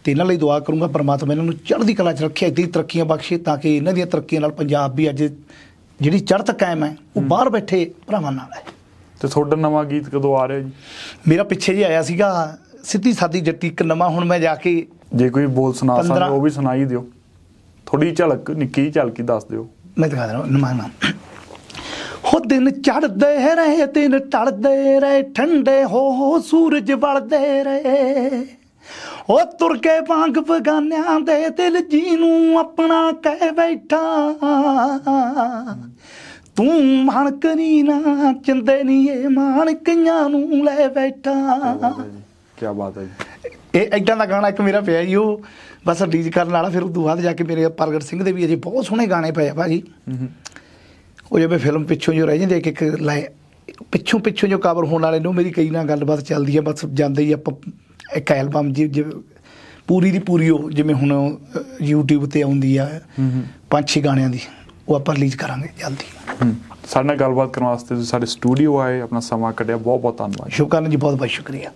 ਤੇ ਇਹਨਾਂ ਲਈ ਦੁਆ ਕਰੂੰਗਾ ਪਰਮਾਤਮਾ ਇਹਨਾਂ ਨੂੰ ਚੜ੍ਹਦੀ ਕਲਾ 'ਚ ਰੱਖੇ ਇੱਦਾਂ ਤਰੱਕੀਆਂ ਬਖਸ਼ੇ ਤਾਂ ਕਿ ਇਹਨਾਂ ਦੀਆਂ ਤਰੱਕੀਆਂ ਨਾਲ ਪੰਜਾਬ ਵੀ ਅੱਜ ਜਿਹੜੀ ਚੜ੍ਹਤ ਕਾਇਮ ਹੈ ਉਹ ਬਾਹਰ ਬੈਠੇ ਭਰਾਵਾਂ ਨਾਲ ਹੈ ਤੇ ਤੁਹਾਡਾ ਨਵਾਂ ਗੀਤ ਕਦੋਂ ਆ ਰਿਹਾ ਜੀ? ਮੇਰਾ ਪਿੱਛੇ ਜੇ ਆਇਆ ਸੀਗਾ ਸਿੱਧੀ ਸਾਦੀ ਜੱਟੀ ਇੱਕ ਨਵਾਂ ਹੁਣ ਮੈਂ ਜਾ ਕੇ ਜੇ ਕੋਈ ਬੋਲ ਸੁਣਾ ਸਕਦੇ ਉਹ ਵੀ ਸੁਣਾਈ ਦਿਓ। ਥੋੜੀ ਝਲਕ ਨਿੱਕੀ ਝਲਕ ਦੱਸ ਦਿਓ। ਮੈਂ ਦਿਖਾ ਦਣਾ ਨਵਾਂ ਨਾਮ ਹੋ ਦਿਨ ਚੜਦੇ ਰਹੇ ਦਿਨ ਟਲਦੇ ਰਹੇ ਠੰਡੇ ਹੋ ਹੋ ਸੂਰਜ ਵਲਦੇ ਰਹੇ। ਉਹ ਤੁਰ ਕੇ ਵਾਂਗ ਬਗਾਨਿਆਂ ਦੇ ਦਿਲ ਜੀ ਨੂੰ ਆਪਣਾ ਕਹਿ ਬੈਠਾ। ਤੂੰ ਮਾਣਕ ਨੀ ਨਾ ਚੰਦੇ ਨੀ ਇਹ ਮਾਣਕੀਆਂ ਨੂੰ ਲੈ ਬੈਠਾ। ਕੀ ਬਾਤ ਹੈ ਜੀ। ਇਹ ਐਦਾਂ ਦਾ ਗਾਣਾ ਇੱਕ ਮੇਰਾ ਪਿਆ ਜੀ ਉਹ ਬਸ ਰਿਲੀਜ਼ ਕਰਨ ਵਾਲਾ ਫਿਰ ਉਦੋਂ ਬਾਅਦ ਜਾ ਕੇ ਮੇਰੇ ਪ੍ਰਗਟ ਸਿੰਘ ਦੇ ਵੀ ਅਜੇ ਬਹੁਤ ਸੋਹਣੇ ਗਾਣੇ ਪਏ ਆ ਭਾਜੀ। ਉਹ ਜਿਵੇਂ ਫਿਲਮ ਪਿੱਛੋਂ ਜੋ ਰਹਿ ਜਾਂਦੇ ਇੱਕ ਇੱਕ ਲੈ ਪਿੱਛੋਂ ਪਿੱਛੋਂ ਜੋ ਕਵਰ ਹੋਣ ਵਾਲੇ ਨੂੰ ਮੇਰੀ ਕਈ ਨਾਲ ਗੱਲਬਾਤ ਚੱਲਦੀ ਹੈ ਬਸ ਜਾਂਦੇ ਹੀ ਆਪਾਂ ਇੱਕ ਐਲਬਮ ਜੀ ਜਿਵੇਂ ਪੂਰੀ ਦੀ ਪੂਰੀ ਉਹ ਜਿਵੇਂ ਹੁਣ YouTube ਤੇ ਆਉਂਦੀ ਆ ਪੰਜ ਛੇ ਗਾਣਿਆਂ ਦੀ ਉਹ ਆਪਾਂ ਰਿਲੀਜ਼ ਕਰਾਂਗੇ ਜਲਦੀ। ਸਾਡੇ ਨਾਲ ਗੱਲਬਾਤ ਕਰਨ ਵਾਸਤੇ ਤੁਸੀਂ ਸਾਡੇ ਸਟੂਡੀਓ ਆਏ ਆਪਣਾ ਸਮਾਂ ਕੱਢਿਆ ਬਹੁਤ ਬਹੁਤ ਧੰਨਵਾਦ ਸ਼ੁਕਰਨ ਜੀ ਬਹੁਤ ਬਹੁਤ ਸ਼ੁਕਰੀਆ।